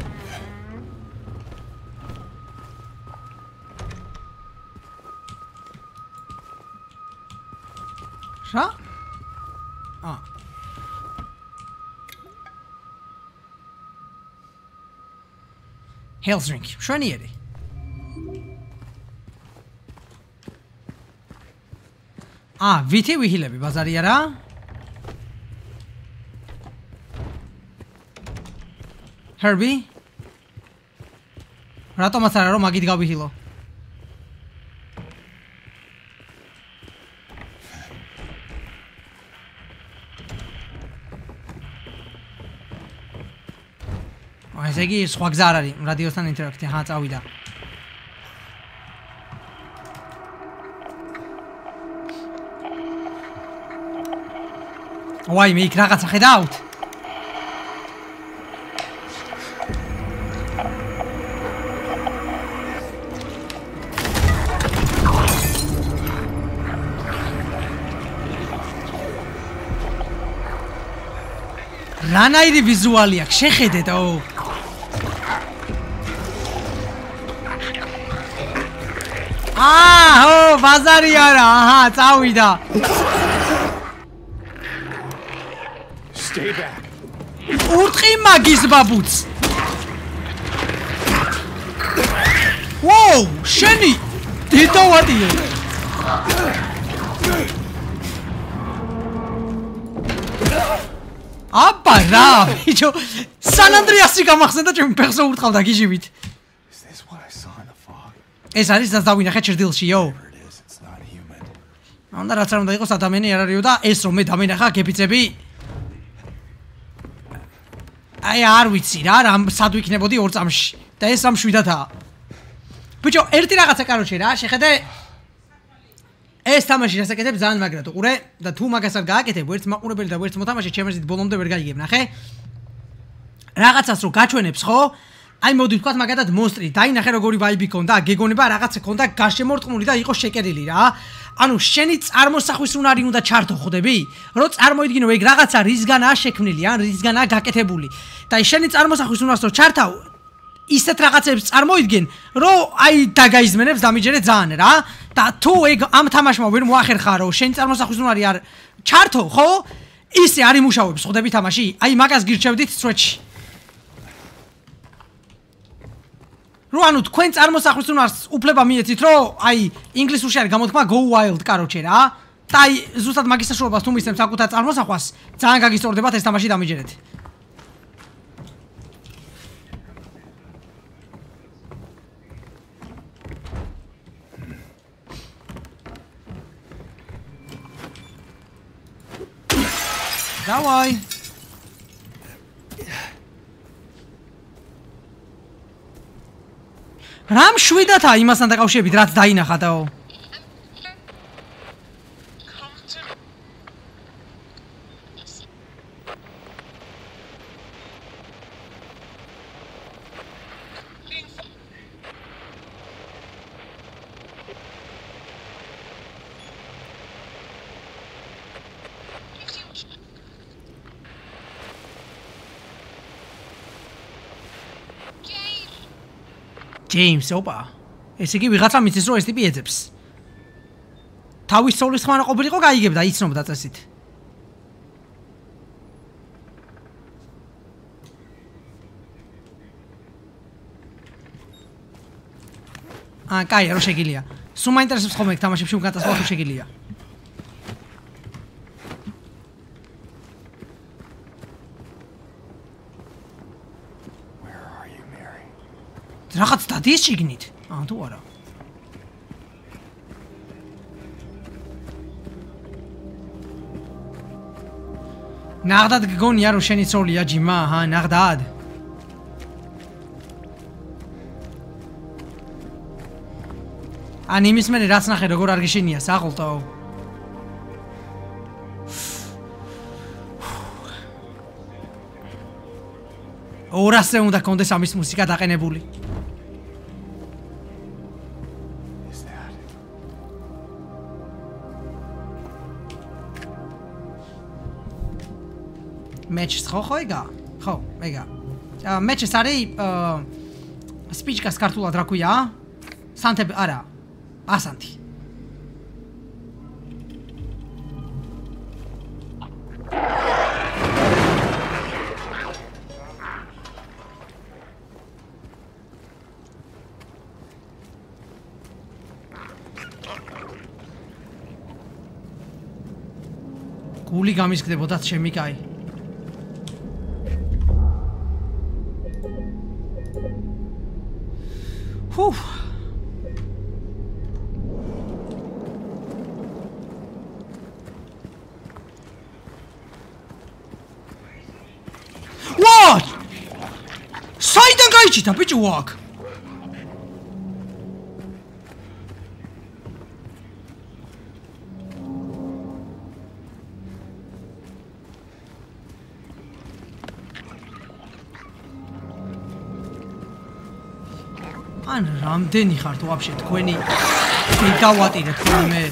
რა? ა Hellsring, შვენიერი. ა, ვითი ვიჰილები ბაზარია რა? Herbie? რატომაც არა რომ მაგით გავიჰილო? აი ესე იგი სხვა გზა არ არის რადიოსთან ინტერაქტი, ჰა, წავიდა. ვაი მე იქ რაღაცა ხედავთ? რანაირი ვიზუალი აქვს? შეხედეთ, ო. აა, ო, ბაზარი არა, აჰა, წავიდა. მაგის ბაბუც. ვოუ, შენი დედავადიო. აბა რა, ბიჭო, სან ანდრეასი გამახსენდა ჩემ ფეხზე ურტყავდა გიჟივით. Ეს არის რაც დავინახე ჭრდილში, იო. Ანუ რაც არ უნდა იყოს ადამიანი არ არისო და ეს რომ მე დამენახა გეფიცები აი არ ვიცი რა რამ სად ვიქნებოდი ორ წამში და ეს ამ შვიდათაა. ბიჭო ერთი რაღაცა კაროჩე რა შეხედე ეს თამაში რასაკეთებ ძალიან მაგრად უყურე და თუ მაგას არ გააკეთებ ერთ მაყურებელი და ერთ მოთამაშე ჩემს ბოლომდე ვერ გაიგებ ნახე რაღაცას რო გაჩვენებს ხო? აი მოდი ვთქვა მაგათად მონსტრი დაინახე როგორი ვაიბი ქონდა გეგონება რაღაცა ქონდა გარშემორტყმული და იყო შეკერილი რა ანუ შენი წარმოსახვის უნარი უნდა ჩართო ხვდები? რო წარმოიდგინო ეგ რაღაცა რისგანაა შექმნილი, ან რისგანაა გაკეთებული. და შენი წარმოსახვის უნარს რო ჩართავ, ისეთ რაღაცებს წარმოიდგენ, რომ აი დაგაიზმენებს დამიჯერე ძალიან რა. და თუ ეგ ამ თამაშმა ვერ მოახერხა, რომ შენი წარმოსახვის უნარი არ ჩართო, ხო? ისე არ იმუშავებს, ხვდები თამაში? აი მაგას გირჩევდით სვეჩი. რო ანუ თქვენ წარმოსახვის უნარს უფლება მიეცით, რომ აი ინგლისურში არის გამოთქმა go wild, კაროჩე რა. და აი ზუსტად მაგის საშუალებას თუ მისცემს საკუთარ წარმოსახვას, ძალიან გაგისწორდებათ ეს თამაში დამიჯერეთ. დავაი რამ შვიდათა იმასთან დაკავშირებით რაც დაინახათაო ჯეიმს, ოპა. ეს იგი ვიღაცა მიცის რომ ეს ტიპი ეძებს. თავის სოლის ხმანა ყოფილიყო, გაიგებდა, იცნობდა წესით. აა, კაი, რა შეგილია. სულ მაინტერესებს ხოლმე თამაშებში უკანასკნელ თუ შეგილია. რაღაც დადის შიგნით? აა თუ არა. ნაღდად გგონია რომ შენი ცოლია ჯიმა, ჰა, ნაღდად. ან იმის მე რაც ნახე როგორ არ გიშინია საყოლტო. ორასე უნდა კონდეს ამის მუსიკა დაყენებული. Match ხო ხო იგა? ხო, იგა. აა match არის აა speech-გას ქართულად რა ქვია? სანთებ არა. ასანთი. გული გამისკდებოდა ჩემი კაი. გაიჩიტა ბიჭო აქ? ან რამდენი ხართ ვაფშე თქვენი? მიგავატირე თქვენი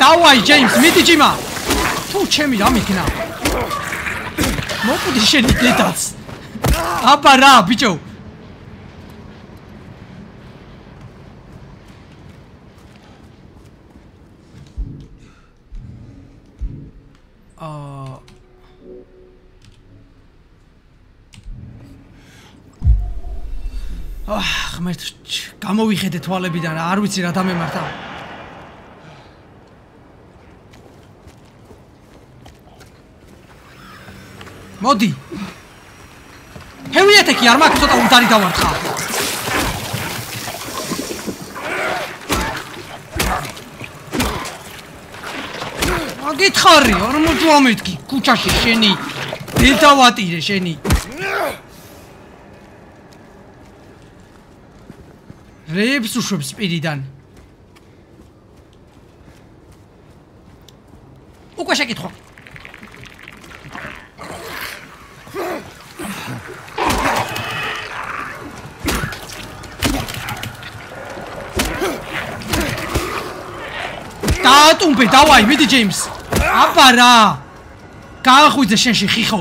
დავაი ჯეიმს მიდი ჯიმა! თუ ჩემი რა მიქნა მოკვდი შენი დედაც აბა რა ბიჭო? ღმერთ გამოვიხედე თვალებიდან არ ვიცი რა დამემართა მოდი. ჰევიეთეკი არ მაქვს ცოტა უდარი დავართხა აგითხარი არ მოძვამეთკი ქუჩაში შენი დედავატირე შენი. რეებს უშვებს პირიდან. უკვე შეკითხო. დაატუმბე დავაი მიდი ჯეიმს აბა რა გაახვიძე შენში ხიხო.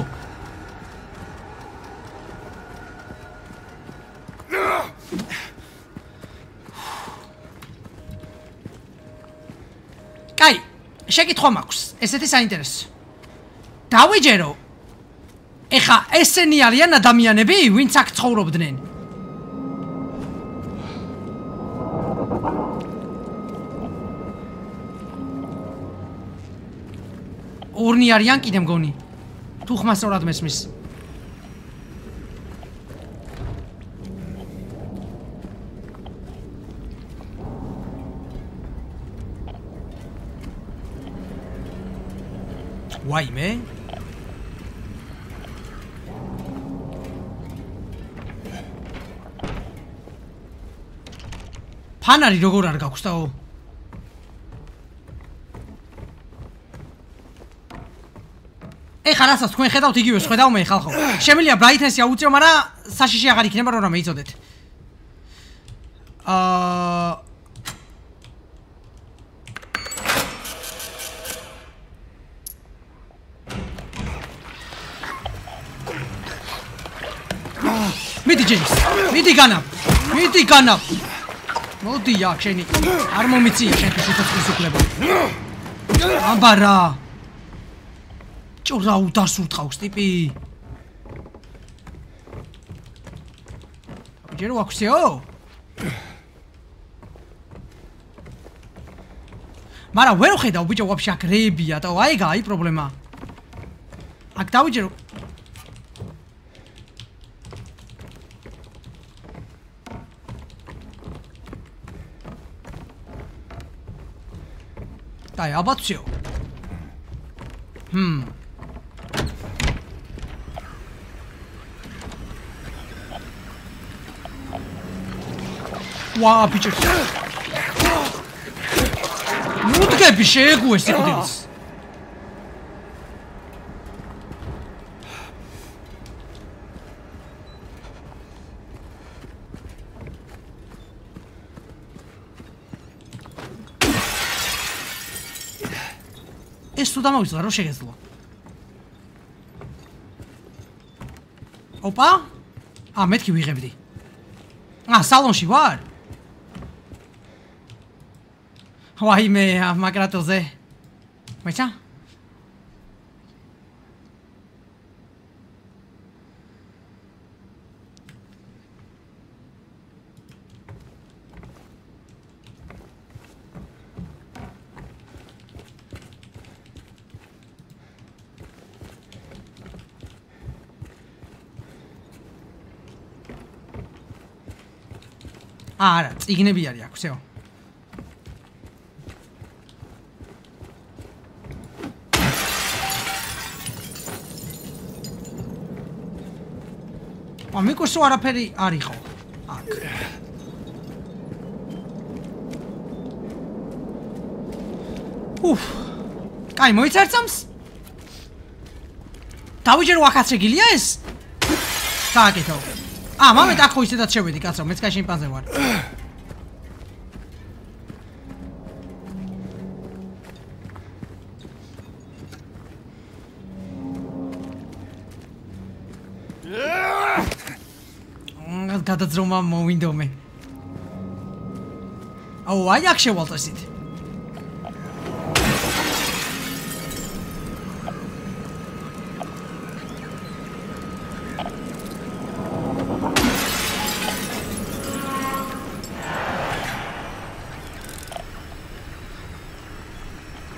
კაი შეკითხვა მაქვს ესეთი საინტერესო. დავიჯერო. ეხა ესენი არიან ადამიანები ვინც აქ ცხოვრობდნენ ორნი არიან? კიდე მგონი. თუ ხმას სწორად მესმის? ვაიმე ფანარი როგორ არ გაქვს ეხა რასაც თქვენ ხედავთ იგივე ხედავ მე ხალხო. შემიძლია ბრაითნესი აუწიო მაგრამ საშიში აღარ იქნება რომ რამე იწოდეთ აა მიდი ჯეიმს მიდი განა მიდი განა. მოდი აქ შენი არ მომიწია შენ სიცოცხლის უფლება აბა რა ჭურა უდასურთხავს ტიპი? ჯერ ვაქვსიო მარა ვერ ხედავ ბიჭო ვაფშე აქ რეებია და აი გაი პრობლემა. აქ დავიჯერო. დაი აბაციო ჰმ わあびっちゃきた뭐 어떻게 비셰고 했었거든 Esse dá-me isso, agora chega-se lá. Opa! Ah, mete que o irrepetir. Ah, salão chibar. Guay, me ama Kratos, eh. Mecha. Ahora, y que no pillar ya, cuseo. მიკოსო არაფერი არისო. აქ. უფ. კაი, მოიცერცამს? დავიჯერო ახაც შეგილია ეს? გააკეთო. ა, მამე დახო ისედაც შევედი, კაცო, მეც კაი შიმპანზე ვარ. გადაძრომა მოვინდომე. აუ, აი აქ შევალთ ასეთ.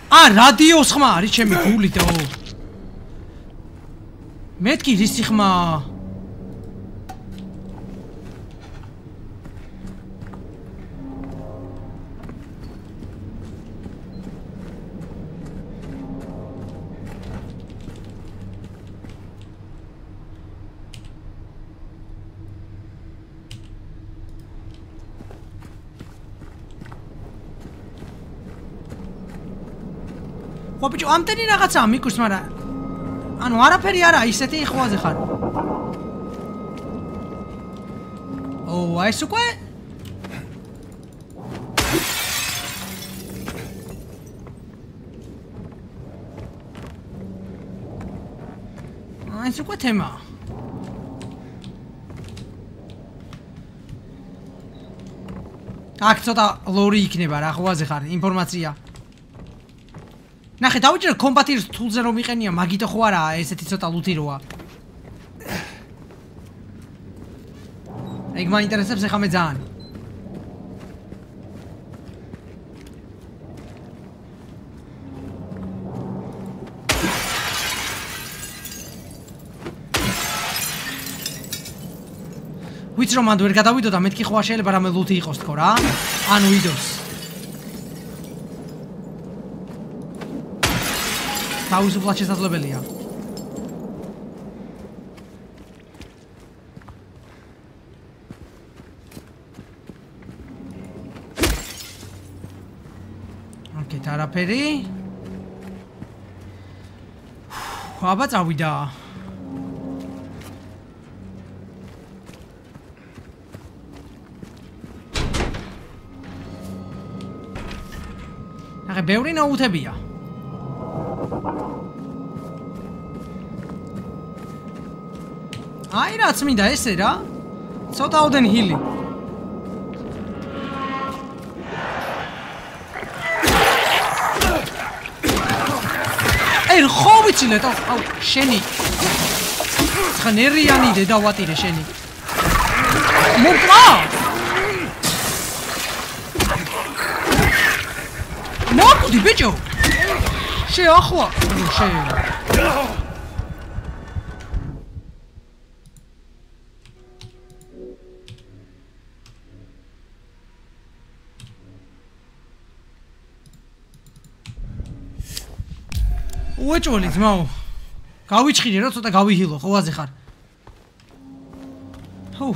ა რადიოს ხმა არის ჩემი გული და მეთქი რისი ხმაა ამტენი რაღაცაა მიკურს, მაგრამ ანუ არაფერი არა, ისეთი ხვაზე ხარ. ოუ, აი ეს უკვე ეს უკვე თემაა. აქ ცოტა ლორი იქნება რა, ხვაზე ხარ, ინფორმაცია. ნახე დავიჯერე კომპატირს თულზე რომ იყენია მაგიტო ხო არა ესეთი ცოტა ლუთი როა ეგ მაინტერესებს ახლა მე ძალიან ვიცი რომ მანდ ვერ გადავიდო და მეთქი ხო შეიძლება რამე ლუთი იყოს თქო რა. ანუ ვიდოს თავისუფლად შესაძლებელია. ოკეი თარაფერი. აბა წავიდა. ახე ბევრი ნაუთებია რაც მინდა ესე რა? ცოტაოდენ ჰილი. ერ ხო ვიცი ლეტო აუ შენი. ხნერიანი დედავატირე შენი. მოკლა მოკვდი ბიჭო შეახლა შე უეჭველი ძმაო გავიჩხირი რა ცოტა გავიჰილო ხოვაზე ხარ? ჰუ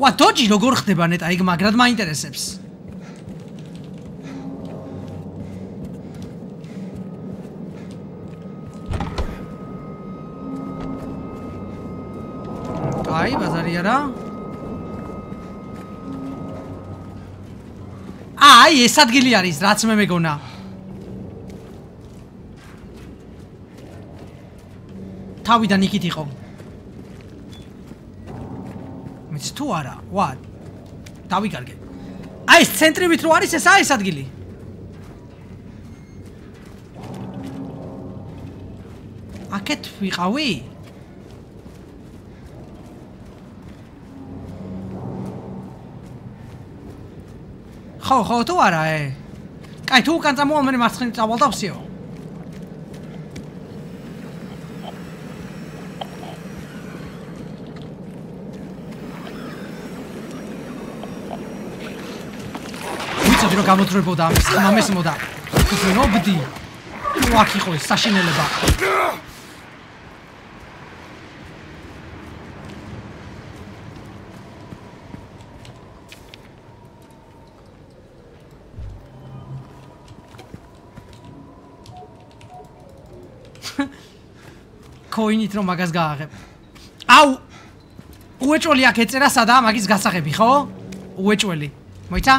ვა დოჯი როგორ ხდება ნეტა ეგ მაგრად მაინტერესებს? აი ბაზარი არა აი ეს ადგილი არის რაც მე მეგონა. თავიდან იქით იყო. მეც თუ არა ვა დავიკარგე. აი ეს ცენტრივით რო არის ესაა ეს ადგილი. აკეთ ვიყავი ხო ხო თუ არა ე კაი თუ უკან წამოვალ მე მარცხნივ წავალ და ვსიო ვიცოდი რომ გამოთრებოდა ამის მამეს მოდა. ვინობდი თუ აქ იყო ეს საშინელება კოინით რომ მაგას გააღებ. აუ! უეჭველი აქ ეწერა სადაა მაგის გასაღები, ხო? უეჭველი. მოიცა?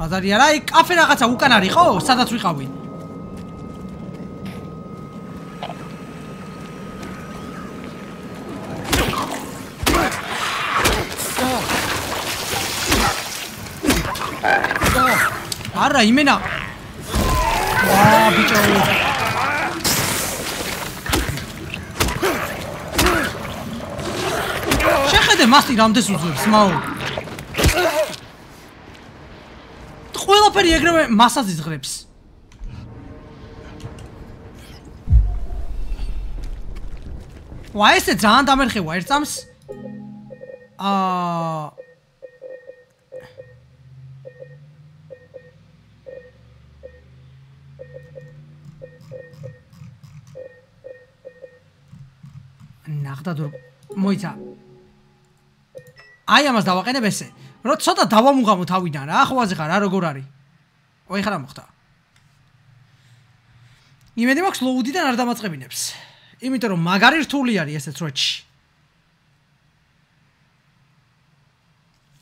ბაზარი არა, აი კაფე რაღაცა უკან არის, ხო? სადაც ვიყავი? არა იმენა. ვა ბიჭო. შეხედე მასი რამდენს უძვებს მაო ყველაფერი ეგრევე მასას იზღრებს ვა ესე ძალიან დამერხევა ერთ წამს? აა ნახდად მოიცა აი ამას დავაყენებ ესე რო ცოტა დავამუღამო თავიდან რა ახლავაზე ხარ რა როგორ არის ოი ხარა მოხდა იმედი მაქვს ლოუდიდან არ დამაწყებინებს იმიტომ რომ მაგარი რთული არის ესეც როჩი.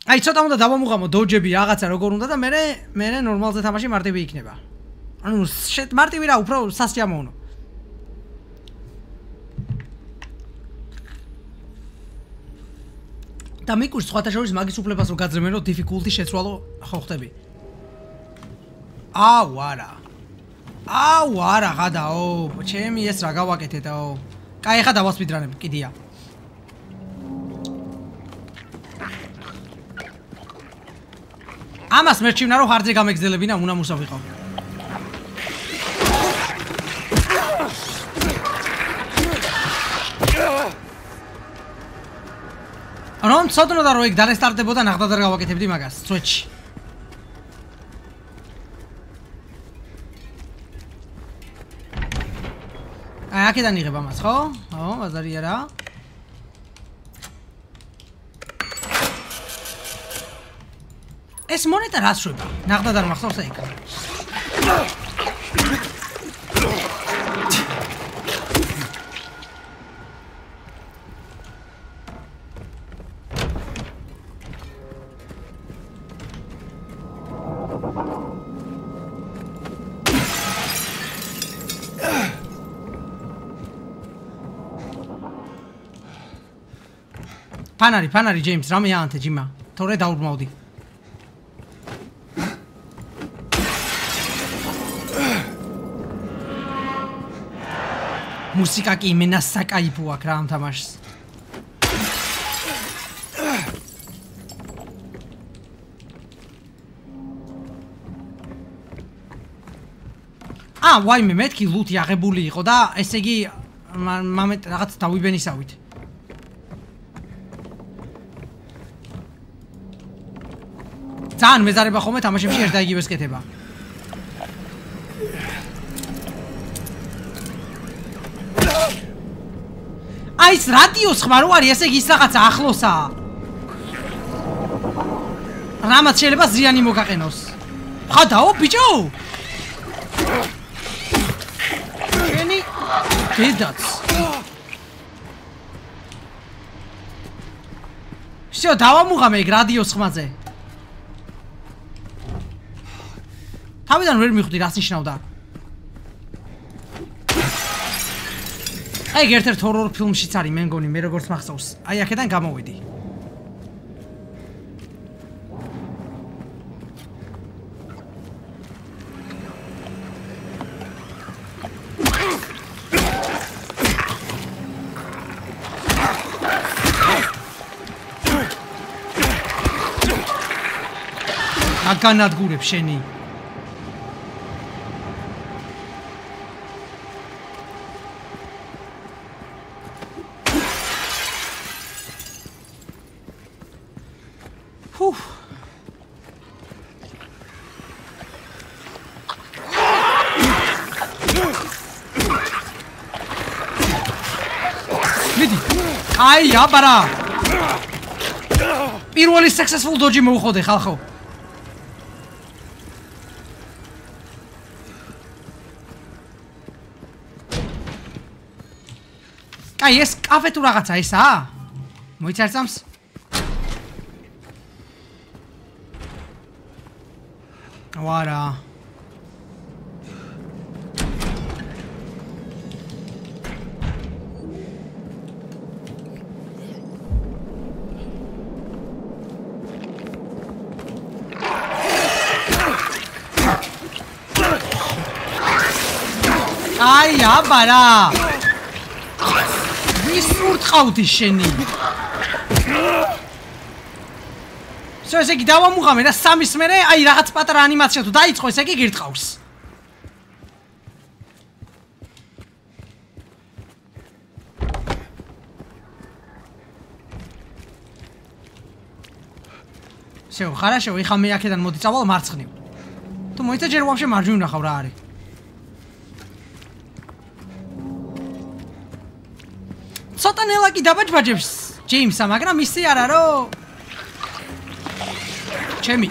აი ცოტა უნდა დავამუღამო დოჯები რაღაცა როგორ უნდა და მე მე ნორმალზე თამაში მარტივი იქნება. ანუ შეთ მარტივი რა უფრო სასიამოვნო. და მიკურს სხვათა შორის მაგის უფლებას რო გაძრემენ რომ difficulty შეცვალო ხო ხტები. აუ არა. აუ არა გადაო, ჩემი ეს რა გავაკეთეთო. კაი ხა დავასპიდრანებ, კიდია. ამას მერჩივნა რომ ხარჯზე გამეგზელებინა უნდა მოსავიყო. რომ ცოდნო და რო ეგ დარესტარტებოდა ნახდა და გავაკეთებდი მაგას, სვეჩი. აი, აქედან იღებ ამას, ხო? ხო, ბაზარია რა. ეს მონეტა რა შვება? ნახდა და მახსოვს ეგ. ფანარი, ფანარი ჯეიმს, რამე აანთე ჯიმა? თორე დაურმავდი. მუსიკა კი იმენა საკაიფო აქვს რა ამ თამაშს. აა, ვაიმე, მეთქი ლუთი აღებული იყო და ესე იგი მამეთ რაღაც დავიბენისავით. ძალიან მეზარება ხოლმე თამაშებში ერთ და იგივეს კეთება. აი ეს რადიოს ხმა რო არის, ესე იგი ის რაღაცა ახლოსაა. რამაც შეიძლება ზიანი მოგაყენოს. ხადაო, ბიჭო? შენი დედაც. შო დავამუღამე ეგ რადიოს ხმაზე. თავიდან ვერ მიხვდი რას ნიშნავდა. აი ერთ-ერთ ჰორორ ფილმშიც არის მე მგონი მე როგორც მახსოვს. აი აქედან გამოვედი. აგანადგურებ შენი აბარა! პირველი successful dodge მოუხოდე ხალხო. აი ეს კაფე თუ რაღაცა ესაა მოიცარცამს? ვარა აბა რა ვის მურტყავდი შენი სულ ესე იგი დავამუღამე და სამის მერე აი რაღაც პატარა ანიმაცია თუ დაიწყო ესე იგი გირტყავს შევ ხარაშევ, ეხა მე აქედან მოდი წავალ მარცხნივ. თუ მოიცა ჯერ ვაფშე მარჯვნივ ნახავ რა არის. ცოტა ნელა კი დაბაჯბაჯებს? ჯეიმსა, მაგრამ ისე არა რომ ჩემი.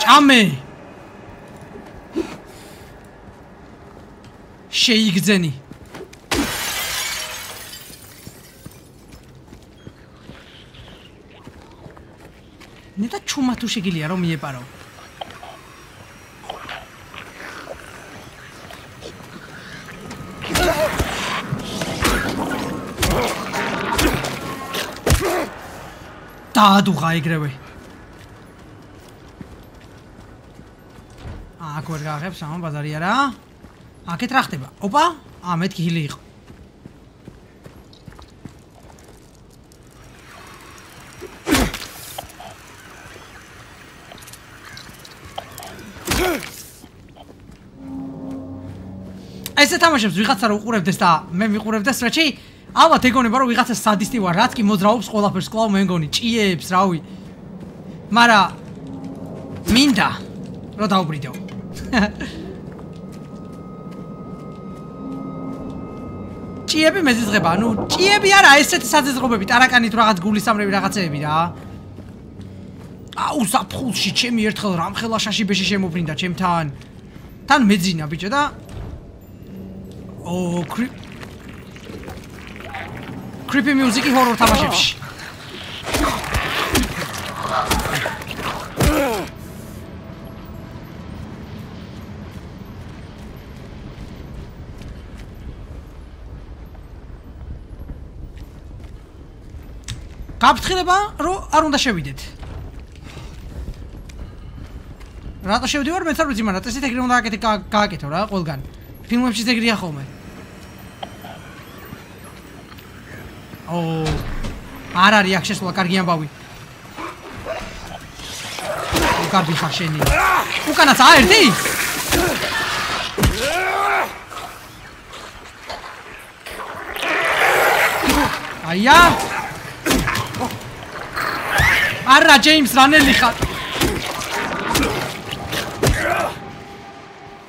ჭამე! შეიგძენი ნეტა ჩუმა თუ შეგილია რომ მიეპარო დაადუღა ეგრევე. აქ ვერ გააღებს ამ ბაზარი არა? აქეთ რა ხდება. ოპა ა მეთქი ჰილი იყო. ესე თამაშებს ვიღაცა რო უყურებდეს და მე ვიყურებდეს რაჩი ალბათ ეგონება რომ ვიღაცა სადისტი ვარ რაც კი მოძრაობს ყველაფერს კლავ მე მგონი ჭიებს რავი. მარა მინდა რო დაუბრიდო. ჭიები მეზიზღება ანუ ჭიები არა ესეთი საძეზღობები ტარაკანით რაღაც გულისამრები რაღაცეები რა. აუ საფხულში ჩემი ერთხელ რამხელა შაში ბეში შემოფრინდა ჩემთან. თან მეძინა ბიჭო და ო კრი კრიპი მუსიკი ჰორორ თამაშებში. გაფრთხილება რომ არ უნდა შევიდეთ. რატო შევდივარ? მეც არ ვიცი მაგრამ ესეთ ეგრე უნდა აკეთე გააკეთო რა ყველგან. ფილმებში ეგრეა ხოლმე ო არ არის აქ შესვლა კარგი ამბავი უკარდი ხარ შენი უკანაც აერდი აია არა ჯეიმს რანელი ხარ?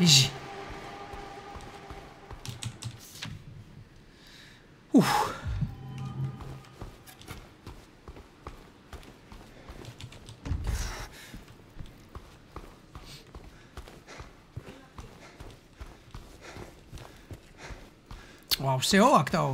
იჟი შეო აქტაო.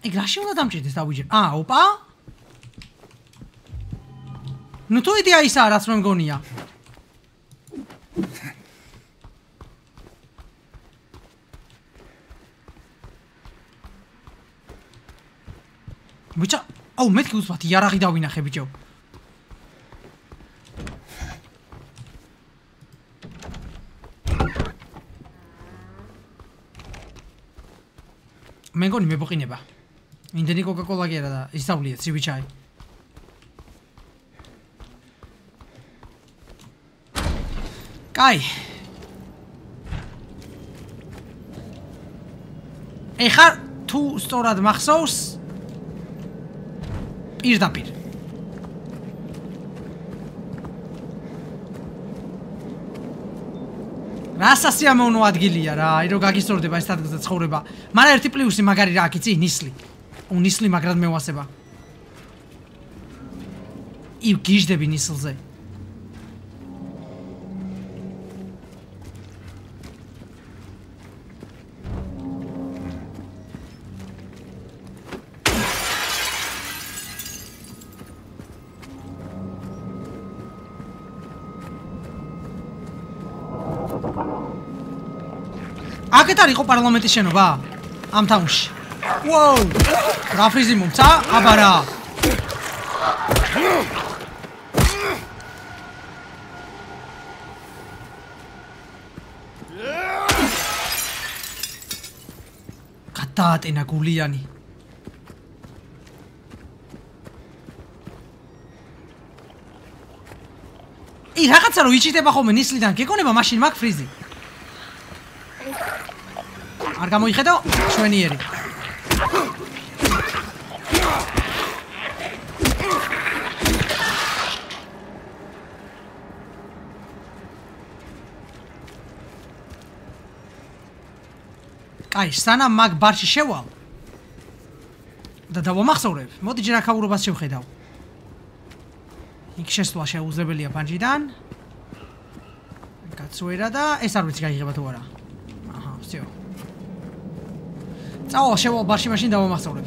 ეგ რაში უნდა დამჭირდეს დავიჯერ? აა, ოპა? ნუ თუ იდეა ისა რაც მე მგონია. აუ მეთქი უცბად იარაღი დავინახე ბიჭო. მე მგონი მებოყინება. იმდენი კოკა-კოლა კი არა და ისწავლია ცივი ჩაი. კაი. ეხა თუ სწორად მახსოვს პირდაპირ. რასასიამოვნო ადგილია რა, აი რომ გაგისწორდება ეს ადგილზე ცხოვრება. მაგრამ ერთი პლუსი მაგარი რა აქ იცი ნისლი. უნისლი მაგრად მევასება. ი გიჟდები ნისლზე. აქეთ არის ხო პარლამენტის შენობა? ამ თამში. ვოუ! რა ფრიზი მომცა? აბარა. გადაატენა გულიანი. ი რაღაცა რო იჭიტება ხოლმე ნისლიდან, გეკონება მაშინ მაგ ფრიზი. არ გამოიხედო შვენიერი კაი, სანამ მაგ ბარში შევალ და დავამახსოვრებ, მოდი ჯერ ახაურობას შევხედავ. იქ შესვლა შეუძლებელია ბანჯიდან. გაცვერა და ეს არ ვიცი გაიღება თუ არა. წავალ შევალ ბარში მაშინ დავამახსოვრებ.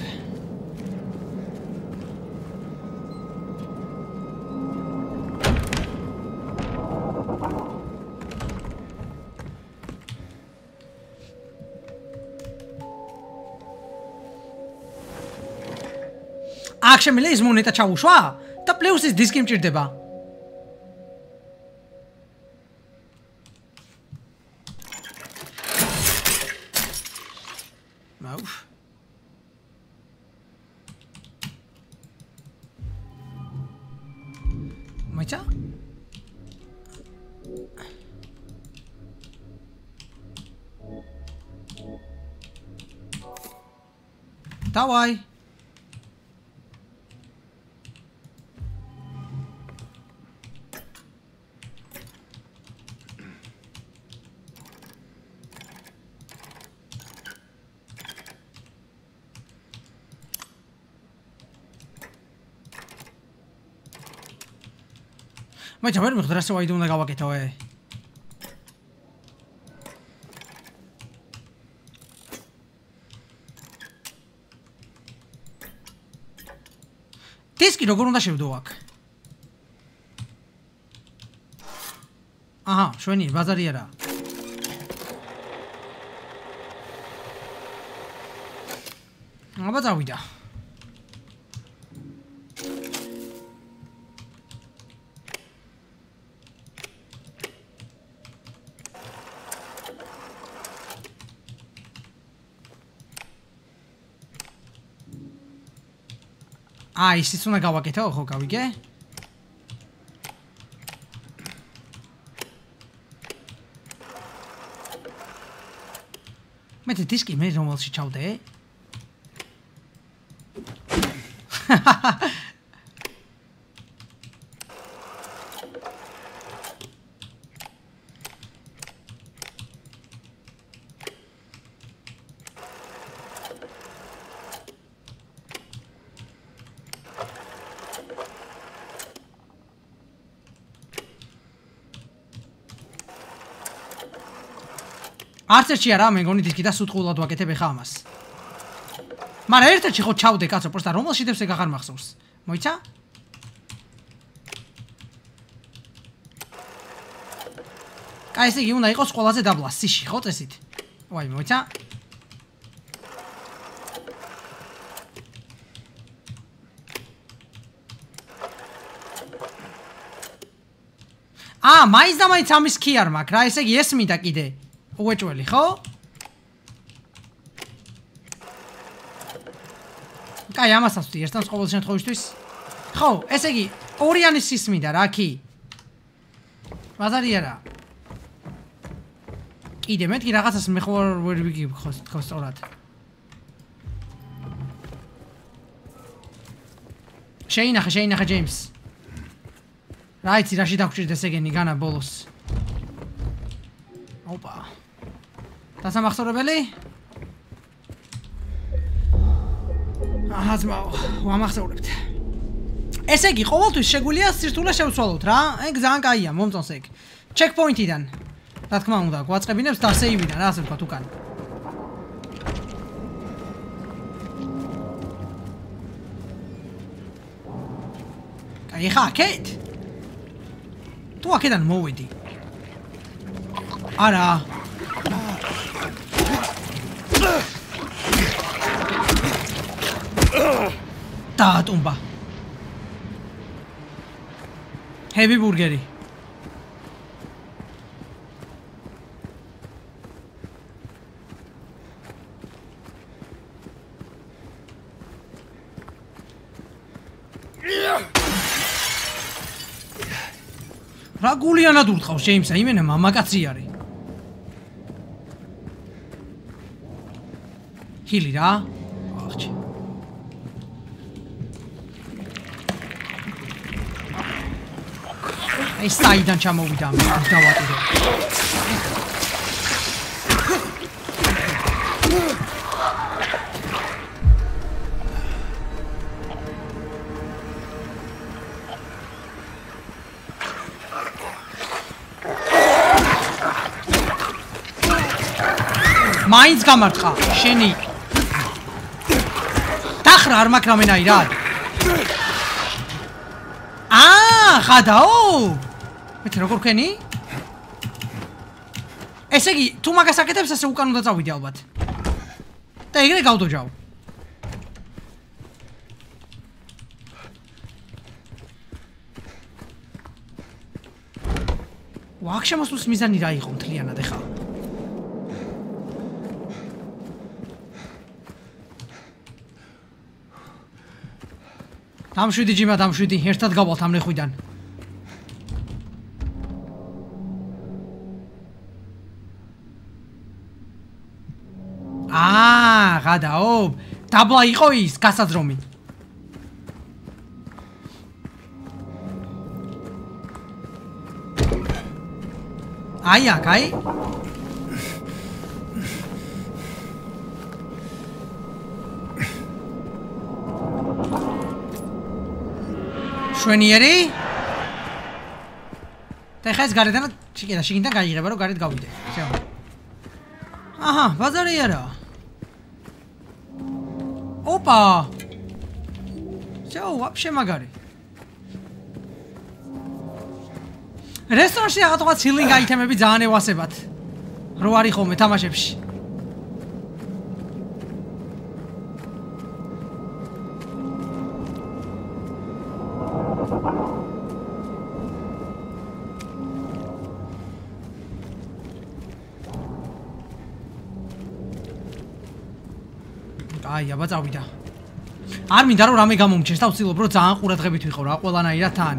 აქ შემიძლია ის მონეტა ჩაუშვა და პლუს ის დისკი მჭირდება. დავაი. მაიცა ვერ მიხდ რა სვაიდ უნდა გავაკეთო ე დისკი როგორ უნდა შევდო აქ. აჰა შვენი ბაზარი არა. აბა წავიდა აი, ისიც უნდა გავაკეთო, ხო, გავიგე? მე ეს დისკი მე რომელში ჩავდე? არც ერთში არა მეგონი დისკი და სუტყულად ვაკეთებ ხა ამას. მაგრამ ერთ-ერთში ხო ჩავდე კაცო, პროსტა რომელში დებს ეგ აღარ მახსოვს. მოიცა? კაი, ესე იგი უნდა იყოს ყველაზე დაბლა სიში, ხო წესით? ვაი, მოიცა? აა, მაინც და მაინც ამის კი არ მაქვს რა, ესე იგი ესმიდა კიდე. უეჭველი, ხო? კაი, ამასაც ვთი, ერთად ყოველ შემთხვევისთვის. ხო, ესე იგი, ორიანის სისმიდა რა, კი. ბაზარი არა. კიდე მეთქი რაღაცას მე ხო ვერ ვიგი ხო თქო სწორად. შეინახე, შეინახე ჯეიმს. რაიცი, რაში დაგჭირდეს ეგენი განა ბოლოს. დასამახსოვრებელი? აჰა, ძმაო, ვამახსოვრებთ. ესე იგი, ყოველთვის შეგვიძლია სირთულე შევცვალოთ რა? ეგ ძალიან კაია, მომწონს ეგ. ჩეკპოინტიდან. რა თქმა უნდა, გვაწყებინებს და სეივიდან, რა ასე ვთქვა უკან. კაი, ხა, კეთ. თუ აქედან მოვედი. არა. დაატუმბა. ჰევი ბურგერი. რა გულიანად ურტყავს ჯეიმსა იმენა მამაკაცი არის ჰილი რა ეს საიდან ჩამოვიდა ამის დავატირე მაინც გამარტყა შენი. დახრა არ მაქვს რამენაირად აა ხადაო მე როგორ ქენი? ესე იგი თუ მაგას აკეთებს ასე უკან უნდა წავიდე ალბათ. და ეგრე გავდოჯავ. ვახ შემოსულს მიზანი რა იყო მთლიანად ეხა? დამშვიდი ჯიმა დამშვიდი. ერთად გავალთ ამ ნეხვიდან გადაო დაბლა იყო ის გასაძრომი. აი აქ აი. შვენიერი? და ხეს გარედან შეგედა შეგინდა გაიღება რომ გარეთ გავიდე. შეო აჰა ბაზარი არა ოპა! შეო ვაფშე მაგარი რესტორანში რაღაცა ცილინგ აიტემები ძალიან ევასებათ. რო არის ხოლმე თამაშებში. აი, აბა წავიდა. არ მინდა რომ რამე გამომჩეს და ვცდილობ რომ ძალიან ყურადღებით ვიყო რა ყველანაირად თან.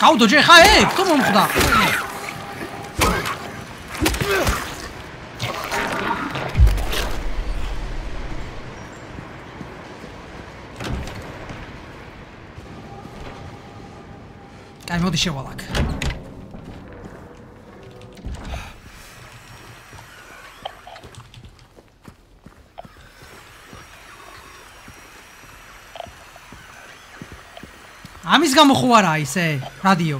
გაუდო ჯე ხა ე, თუ მომხდა. კაი, მოდი შევალაკ. ამის გამო ხო არა ისე რადიო.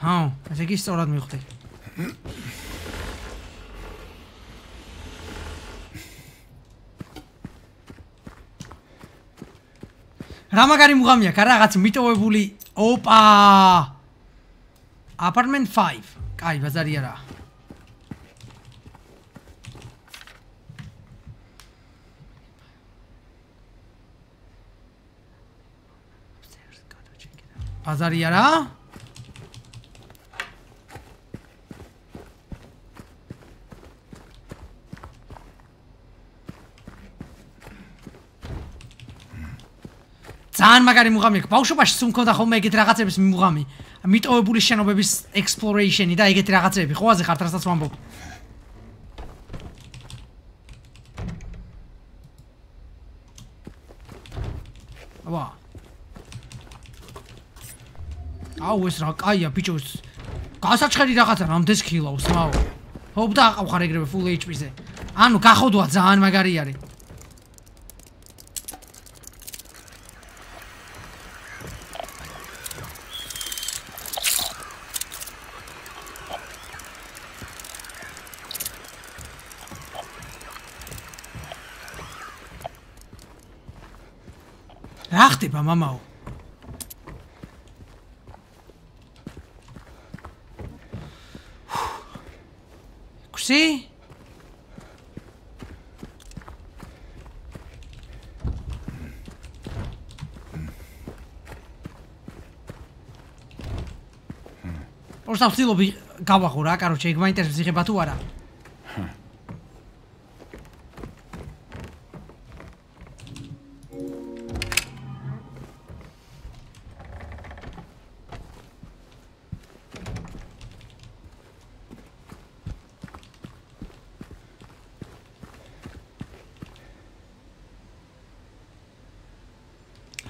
ჰა ესე იგი სწორად მივხვდი. რა მაგარი მუღამია კა რაღაც მიტოვებული ოპა! აპარტმენტ 5 კაი ბაზარია რა ბაზარია რა? ძალიან მაგარი მუღამი აქვს. ბავშვობაში სულ მქონდა ხოლმე ეგეთ რაღაცების მუღამი. მიტოვებული შენობების exploration-ი და ეგეთი რაღაცები. ხო აზე ხართ რასაც ვამბობ? აბა აუ ეს რა კაია ბიჭო გასაჩხერი რაღაცა რამდენს ქილავს მაო? ჰოპ და აყავხარ ეგრევე full HP-ზე. ანუ გახოდვა ძალიან მაგარი არის. რა ხდება მამაო see? ორსა ვცდილობ გავახო რა, კაროჩე, იქ მაინტერესებს იღება თუ არა.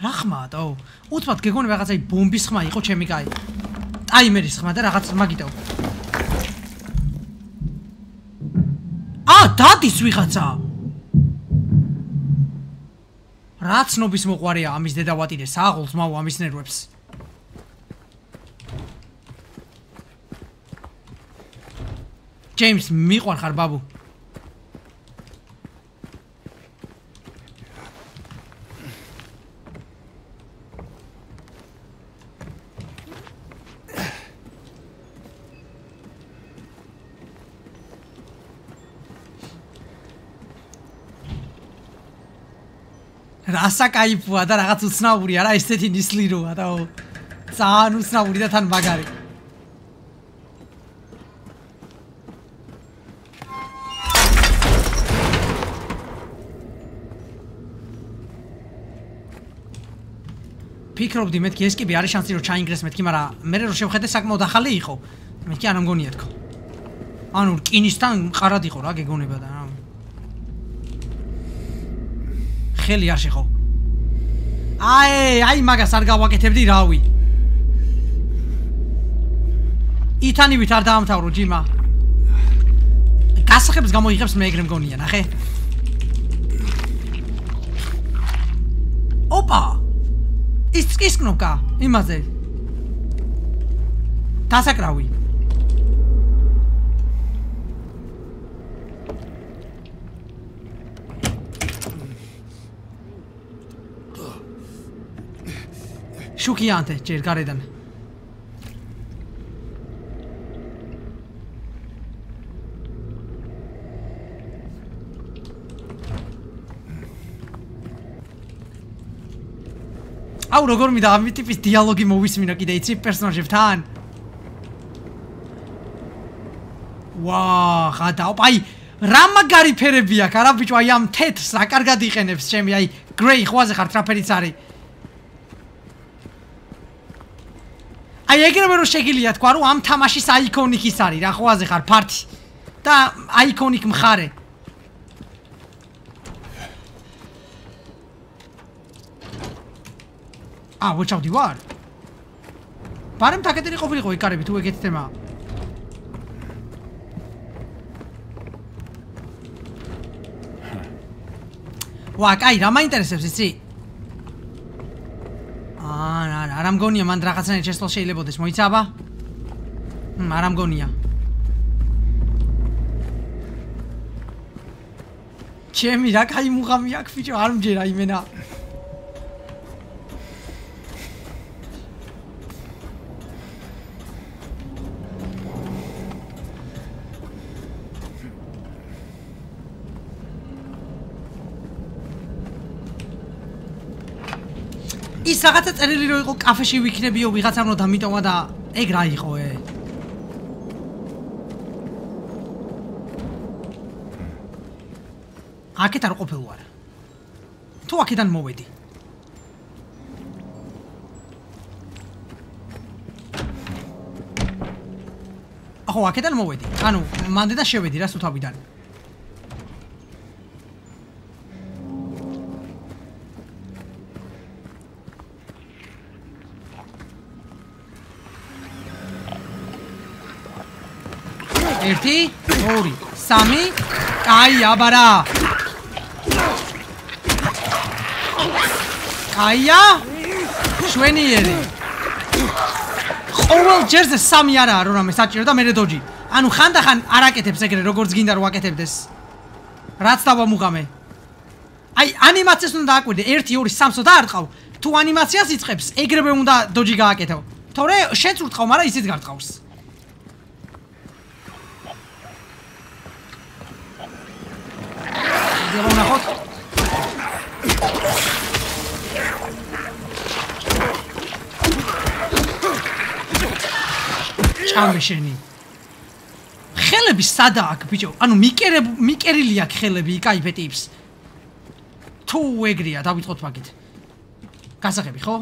რა ხმაა და უცბად გეგონი რაღაცა ბომბის ხმა იყო ჩემი კაი. ტაიმერის ხმა და რაღაც მაგიტო ა დადის ვიღაცა! რა ცნობის მოყარია ამის დედავატირეს აღულს მაუ ამის ნერვებს. ჯეიმს მიყვარ ხარ ბაბუ ასაკაიფოა და რაღაც უცნაური არა ესეთი ნისლი როა დაო ძალიან უცნაური და თან მაგარი. ფიქრობდი მეთქი ეს კი ბი არის შანსი რომ ჩაინგრეს მეთქი მაგრამ მე რო შევხედე საკმაოდ ახალი იყო. მეთქი არ მგონია თქო? ანუ რკინისთან მყარად იყო რა გეგონება და რა. ხელი არ შეხო აი აი მაგას არ გავაკეთებდი რავი. ითანივით არ დაამთავრო ჯიმა გასახებს გამოიღებს მე ეგრე მგონია ნახე ოპა! ის ის კნოპკა იმაზე. დასაკრავი შუკიანტე ჯერ გარედან. აუ როგორ მინდა ამ ტიპის დიალოგი მოვისმინო კიდე იცი პერსონაჟებთან. ვაა ხადა ოპაი რა მაგარი ფერები აქვს არა ბიჭო აი ამ თეთრს რა კარგად იყენებს ჩემი აი გრეი ხვაზე ხარ ტრაფერიც არის აი ეგრევე რომ შეგილია თქვა რომ ამ თამაშის აიკონიკის არის რა ხვაზე ხარ ფარტი და აიკონიკ მხარე. ა ვეჩავდი ვარ. ბარემ თაკეტილი ყოფილიყო იკარები თუ ეგეთ თემა. ვა კაი რა მაინტერესებს იცი აა რა რა რა მგონია მან რაღაცნაირად შესწორ შეიძლებაოდეს მოიცაბა მ არა მგონია ჩემი რა кай მუღამი აქვს ბიჭო არ მჯერა იმენა ის რაღაცა წერილი რო იყო კაფეში ვიქნებიო ვიღაცამ რო დამიტოვა და ეგ რა იყო ე? აკეთ არ ყოფილ ვარ. თუ აქედან მოვედი. აჰო აქედან მოვედი. ანუ მანდე და შევედი რა სულ ერთი, ორი, სამი. კაი, აბარა. კაია? შვენიერი. ყოველ ჯერზე სამი არაა რომ რამე საჭირო და მე დოჯი. ანუ ხანდახან არაკეთებს ეგრე როგორც გინდა რომ აკეთებდეს. რაც დავამუღამე. აი ანიმაციას უნდა დააკვირდე 1 2 3-ს და არ ტყავ. თუ ანიმაციას იწყებს, ეგრევე უნდა დოჯი გააკეთო. თორე შეწურტყავ, მაგრამ ისიც გარტყავს. იდეა ვნახოთ. ჩამე შენი. ხელები სადა აქ ბიჭო? ანუ მიკერებ მიკერილი აქ ხელები, იკაიფე ტიპს. თუ ეგრეა, დავიწყოთ მაგით. გასაღები, ხო?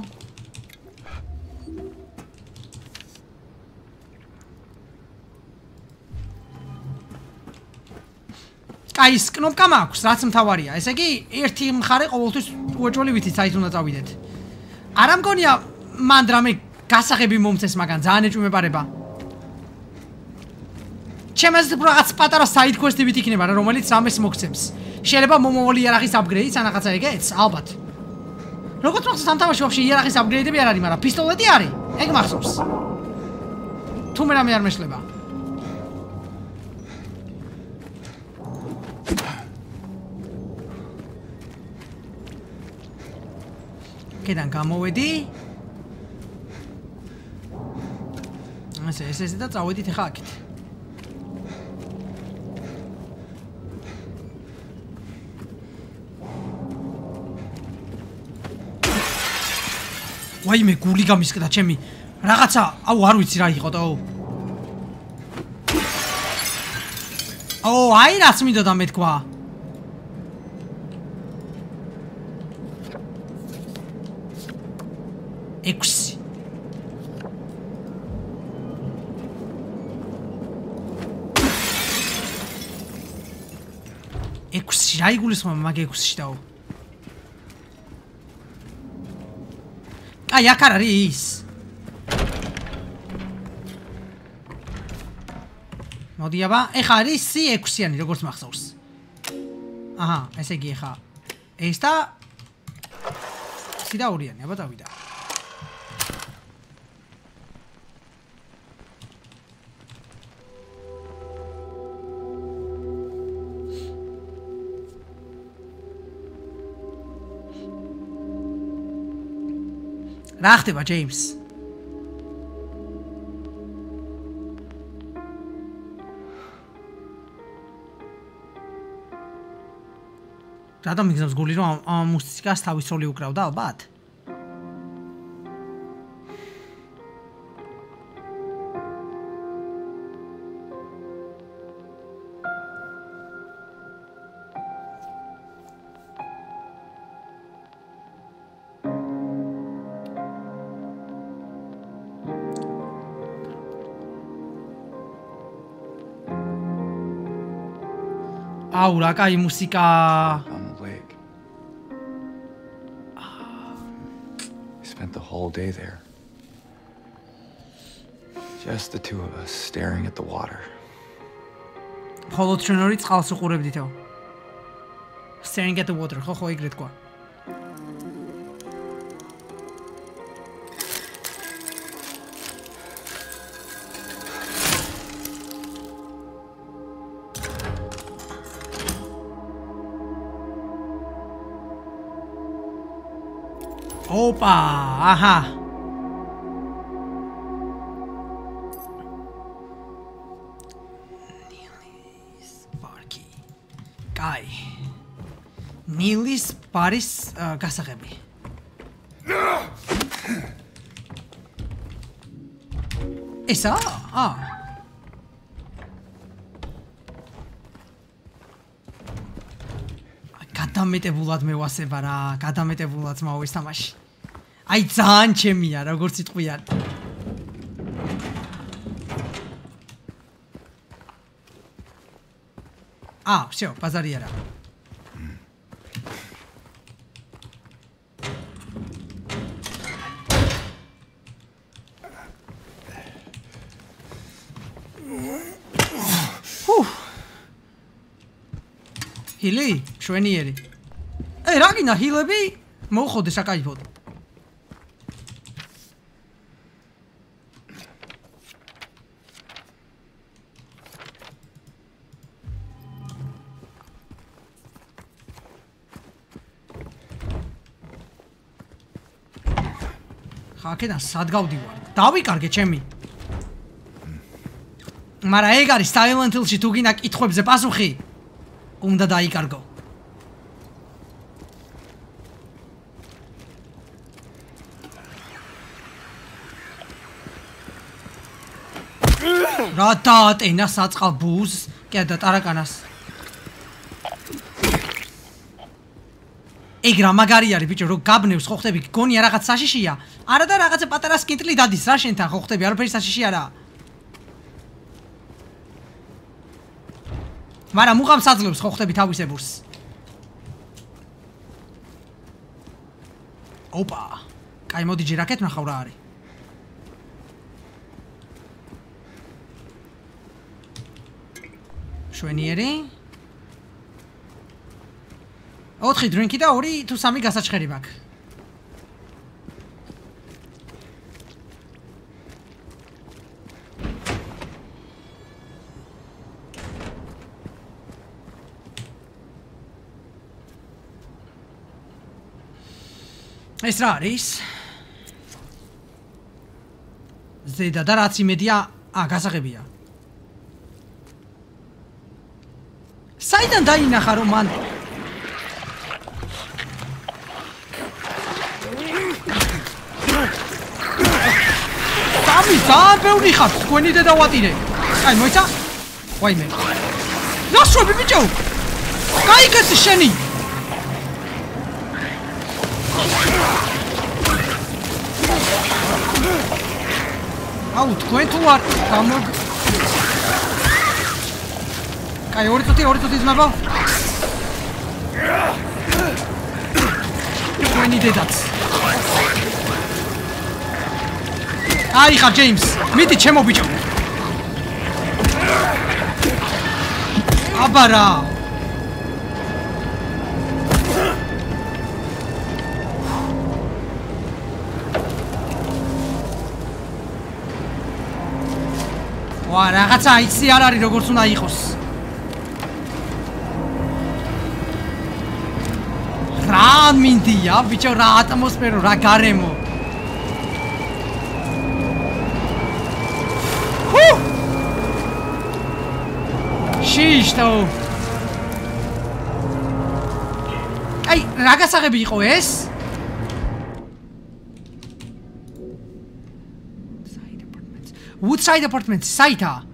აი ეს კნოპკა მაქვს, რაც მთავარია. ესე იგი, ერთი მხარე ყოველთვის უეჭველი ვიცით, საით უნდა წავიდეთ. არ ამგონია მან დრამე გასაღები მომწეს, მაგრამ ძალიან ეჭვმეპარება. ჩემს რაღაც პატარა საით კვესტი ვით იქნება, რომელიც ამეს მოგცემს. შეიძლება მომავალი იარაღის აპგრეიდს ან რაღაცა ეგეც, ალბათ. როგორც მახსოვს ამ თამაში ვაფშე იარაღის აპგრეიდები არ არის, მაგრამ პისტოლეტი არის. ეგ მახსოვს. თუ მე რამე არ მეშლება. კედან გამოვედი. ასე ეს ესე და წავედით ახლა აქეთ. ვაი მე გული გამისკდა ჩემი რაღაცა აუ არ ვიცი რა იყო და აუ აუ აი რაც მინდოდა მე თქვა ექვსი ექვსი რა იგულისხმა მაგ ექვსში დაო აი აქ არ არის. მოდი აბა ეხა არის C6-იანი როგორც მახსოვს. აჰა ესე იგი ეხა ეს და C2-იანი აბა დავიდა რა ხდება ჯეიმს? რატომ მიგზავს გული რომ ამ მუსიკას თავის როლი უკრავდა ალბათ? auraka y música. I'm awake. Spent the whole day there. Just the two of us staring at the water. Staring at the water. აჰა. პარკი კაი. ნილის პარის გასაღები. ესა? ა. გადამეტებულად მე ვასება რა გადამეტებულად ეს თამაში აი ძალიან ჩემია როგორც იტყვიან ა всё ბაზარი არა ჰილი შვენიერი ე რა გინდა ჰილები მოხოდე საკაიფოდ ხაკედა სად გავდივარ დავიკარგე ჩემი. მარა ეგ არის Silent Hill-ში თუ გინდა კითხვებზე პასუხი? უნდა დაიკარგო. რა დაატენა საწყალ ბუს კი და ტარაკანას ეგ რა მაგარი არის ბიჭო რომ გაბნევს ხო ხტები გონია რაღაც საშიშია. არა და რაღაცა პატარა სკიტლი დადის რა შენთან ხო ხტები არაფერი საშიში არა მაგრამ უღამს აძლევს ხო ხტები თავისებურს ოპა კაი მოდი ჯერ აკეთ ნახავ რა არის. შვენიერი 4 დრინკი და 2 თუ 3 გასაჩხერი მაქვს. ეს რა არის? ზედა და რაც იმედია, ა გასაღებია. საიდან დაინახა რომ მან სამი ძალიან ბევრი ხარ თქვენი დედა ვატირე. აი მოიცა? ვაიმე. ნასრობი ბიჭო. გაიგეს შენი. აუ თქვენ თუ არ გამოგ კაი ორი წუთი ორი წუთი ძმებო თქვენი დედაც აი ხარ ჯეიმს მიდი ჩემო ბიჭო. აბა რა ვა რაღაცა იცი არ არის როგორც უნდა იყოს. რა მინდია ბიჭო რა ატმოსფერო რა გარემო შიშტო აი რა გასაღები იყო ეს? Woodside Apartments საითა?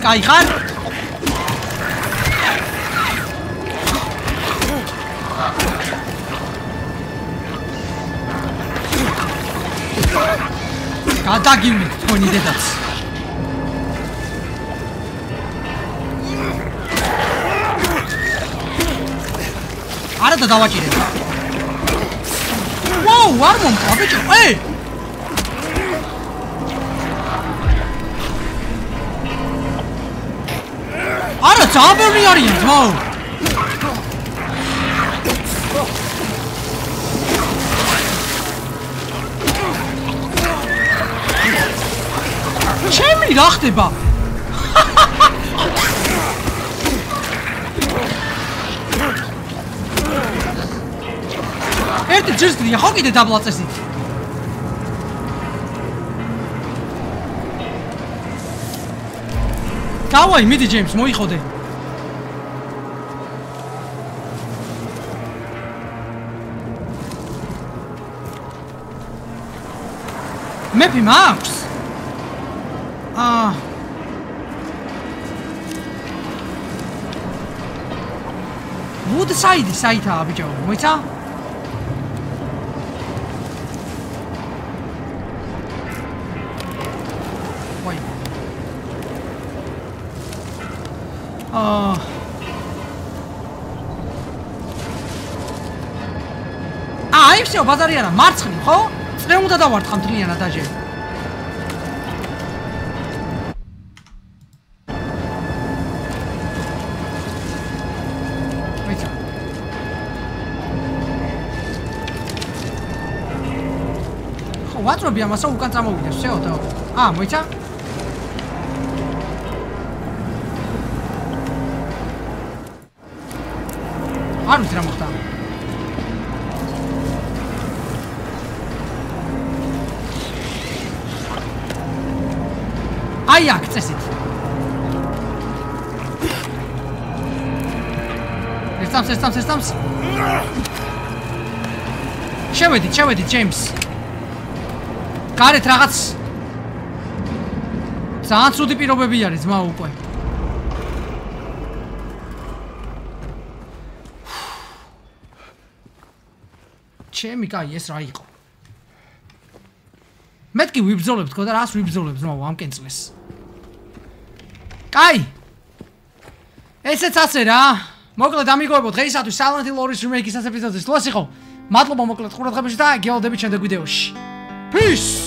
მიდი ჯეიმს, კაი ხარ? გადაგივნით თქვენი დედაც. არა და დავაჭირე. ვაუ, არ მომყვა ძალიან ბევრი არიან, ძმაო. ჩემი რა ხდება? ერთი გია ხო კიდე დაბლაწესით? გავაი, მიდი ჯეიმს, მოიხოდე. მეფი მაქვს? აა ვუდსაიდი საითაა ბიჭო, მოიცა? ვაი. აა აი, всё, ბაზარი არა, მარცხნი, ხო? წრე უნდა დავარტყა მთლიანად აჯე ვაწრობი ამასა უკან წამოვიდეს შეო და ა მოიცა არ ვიცი რა აი აქ წესით. ერთამს, ერთამს, ერთამს. შევედით, შევედით, ჯეიმს. გარეთ რაღაც ძალიან ცუდი პირობები არის, ძმა უკვე. ჩემი კაი ეს რა იყო? მეთქი ვიბრძოლებთ ხო და რას ვიბრძოლებთ ნუ ამ კენწლეს კაი ესეც ასე რა. მოკლედ ამიგოებო დღეისათვის Silent Hill 2-ის remake-ის ეს ეპიზოდის ლოს იყო. მადლობა მოკლედ ყურადღებაში და გეოლდებით შემდეგ ვიდეოში. Peace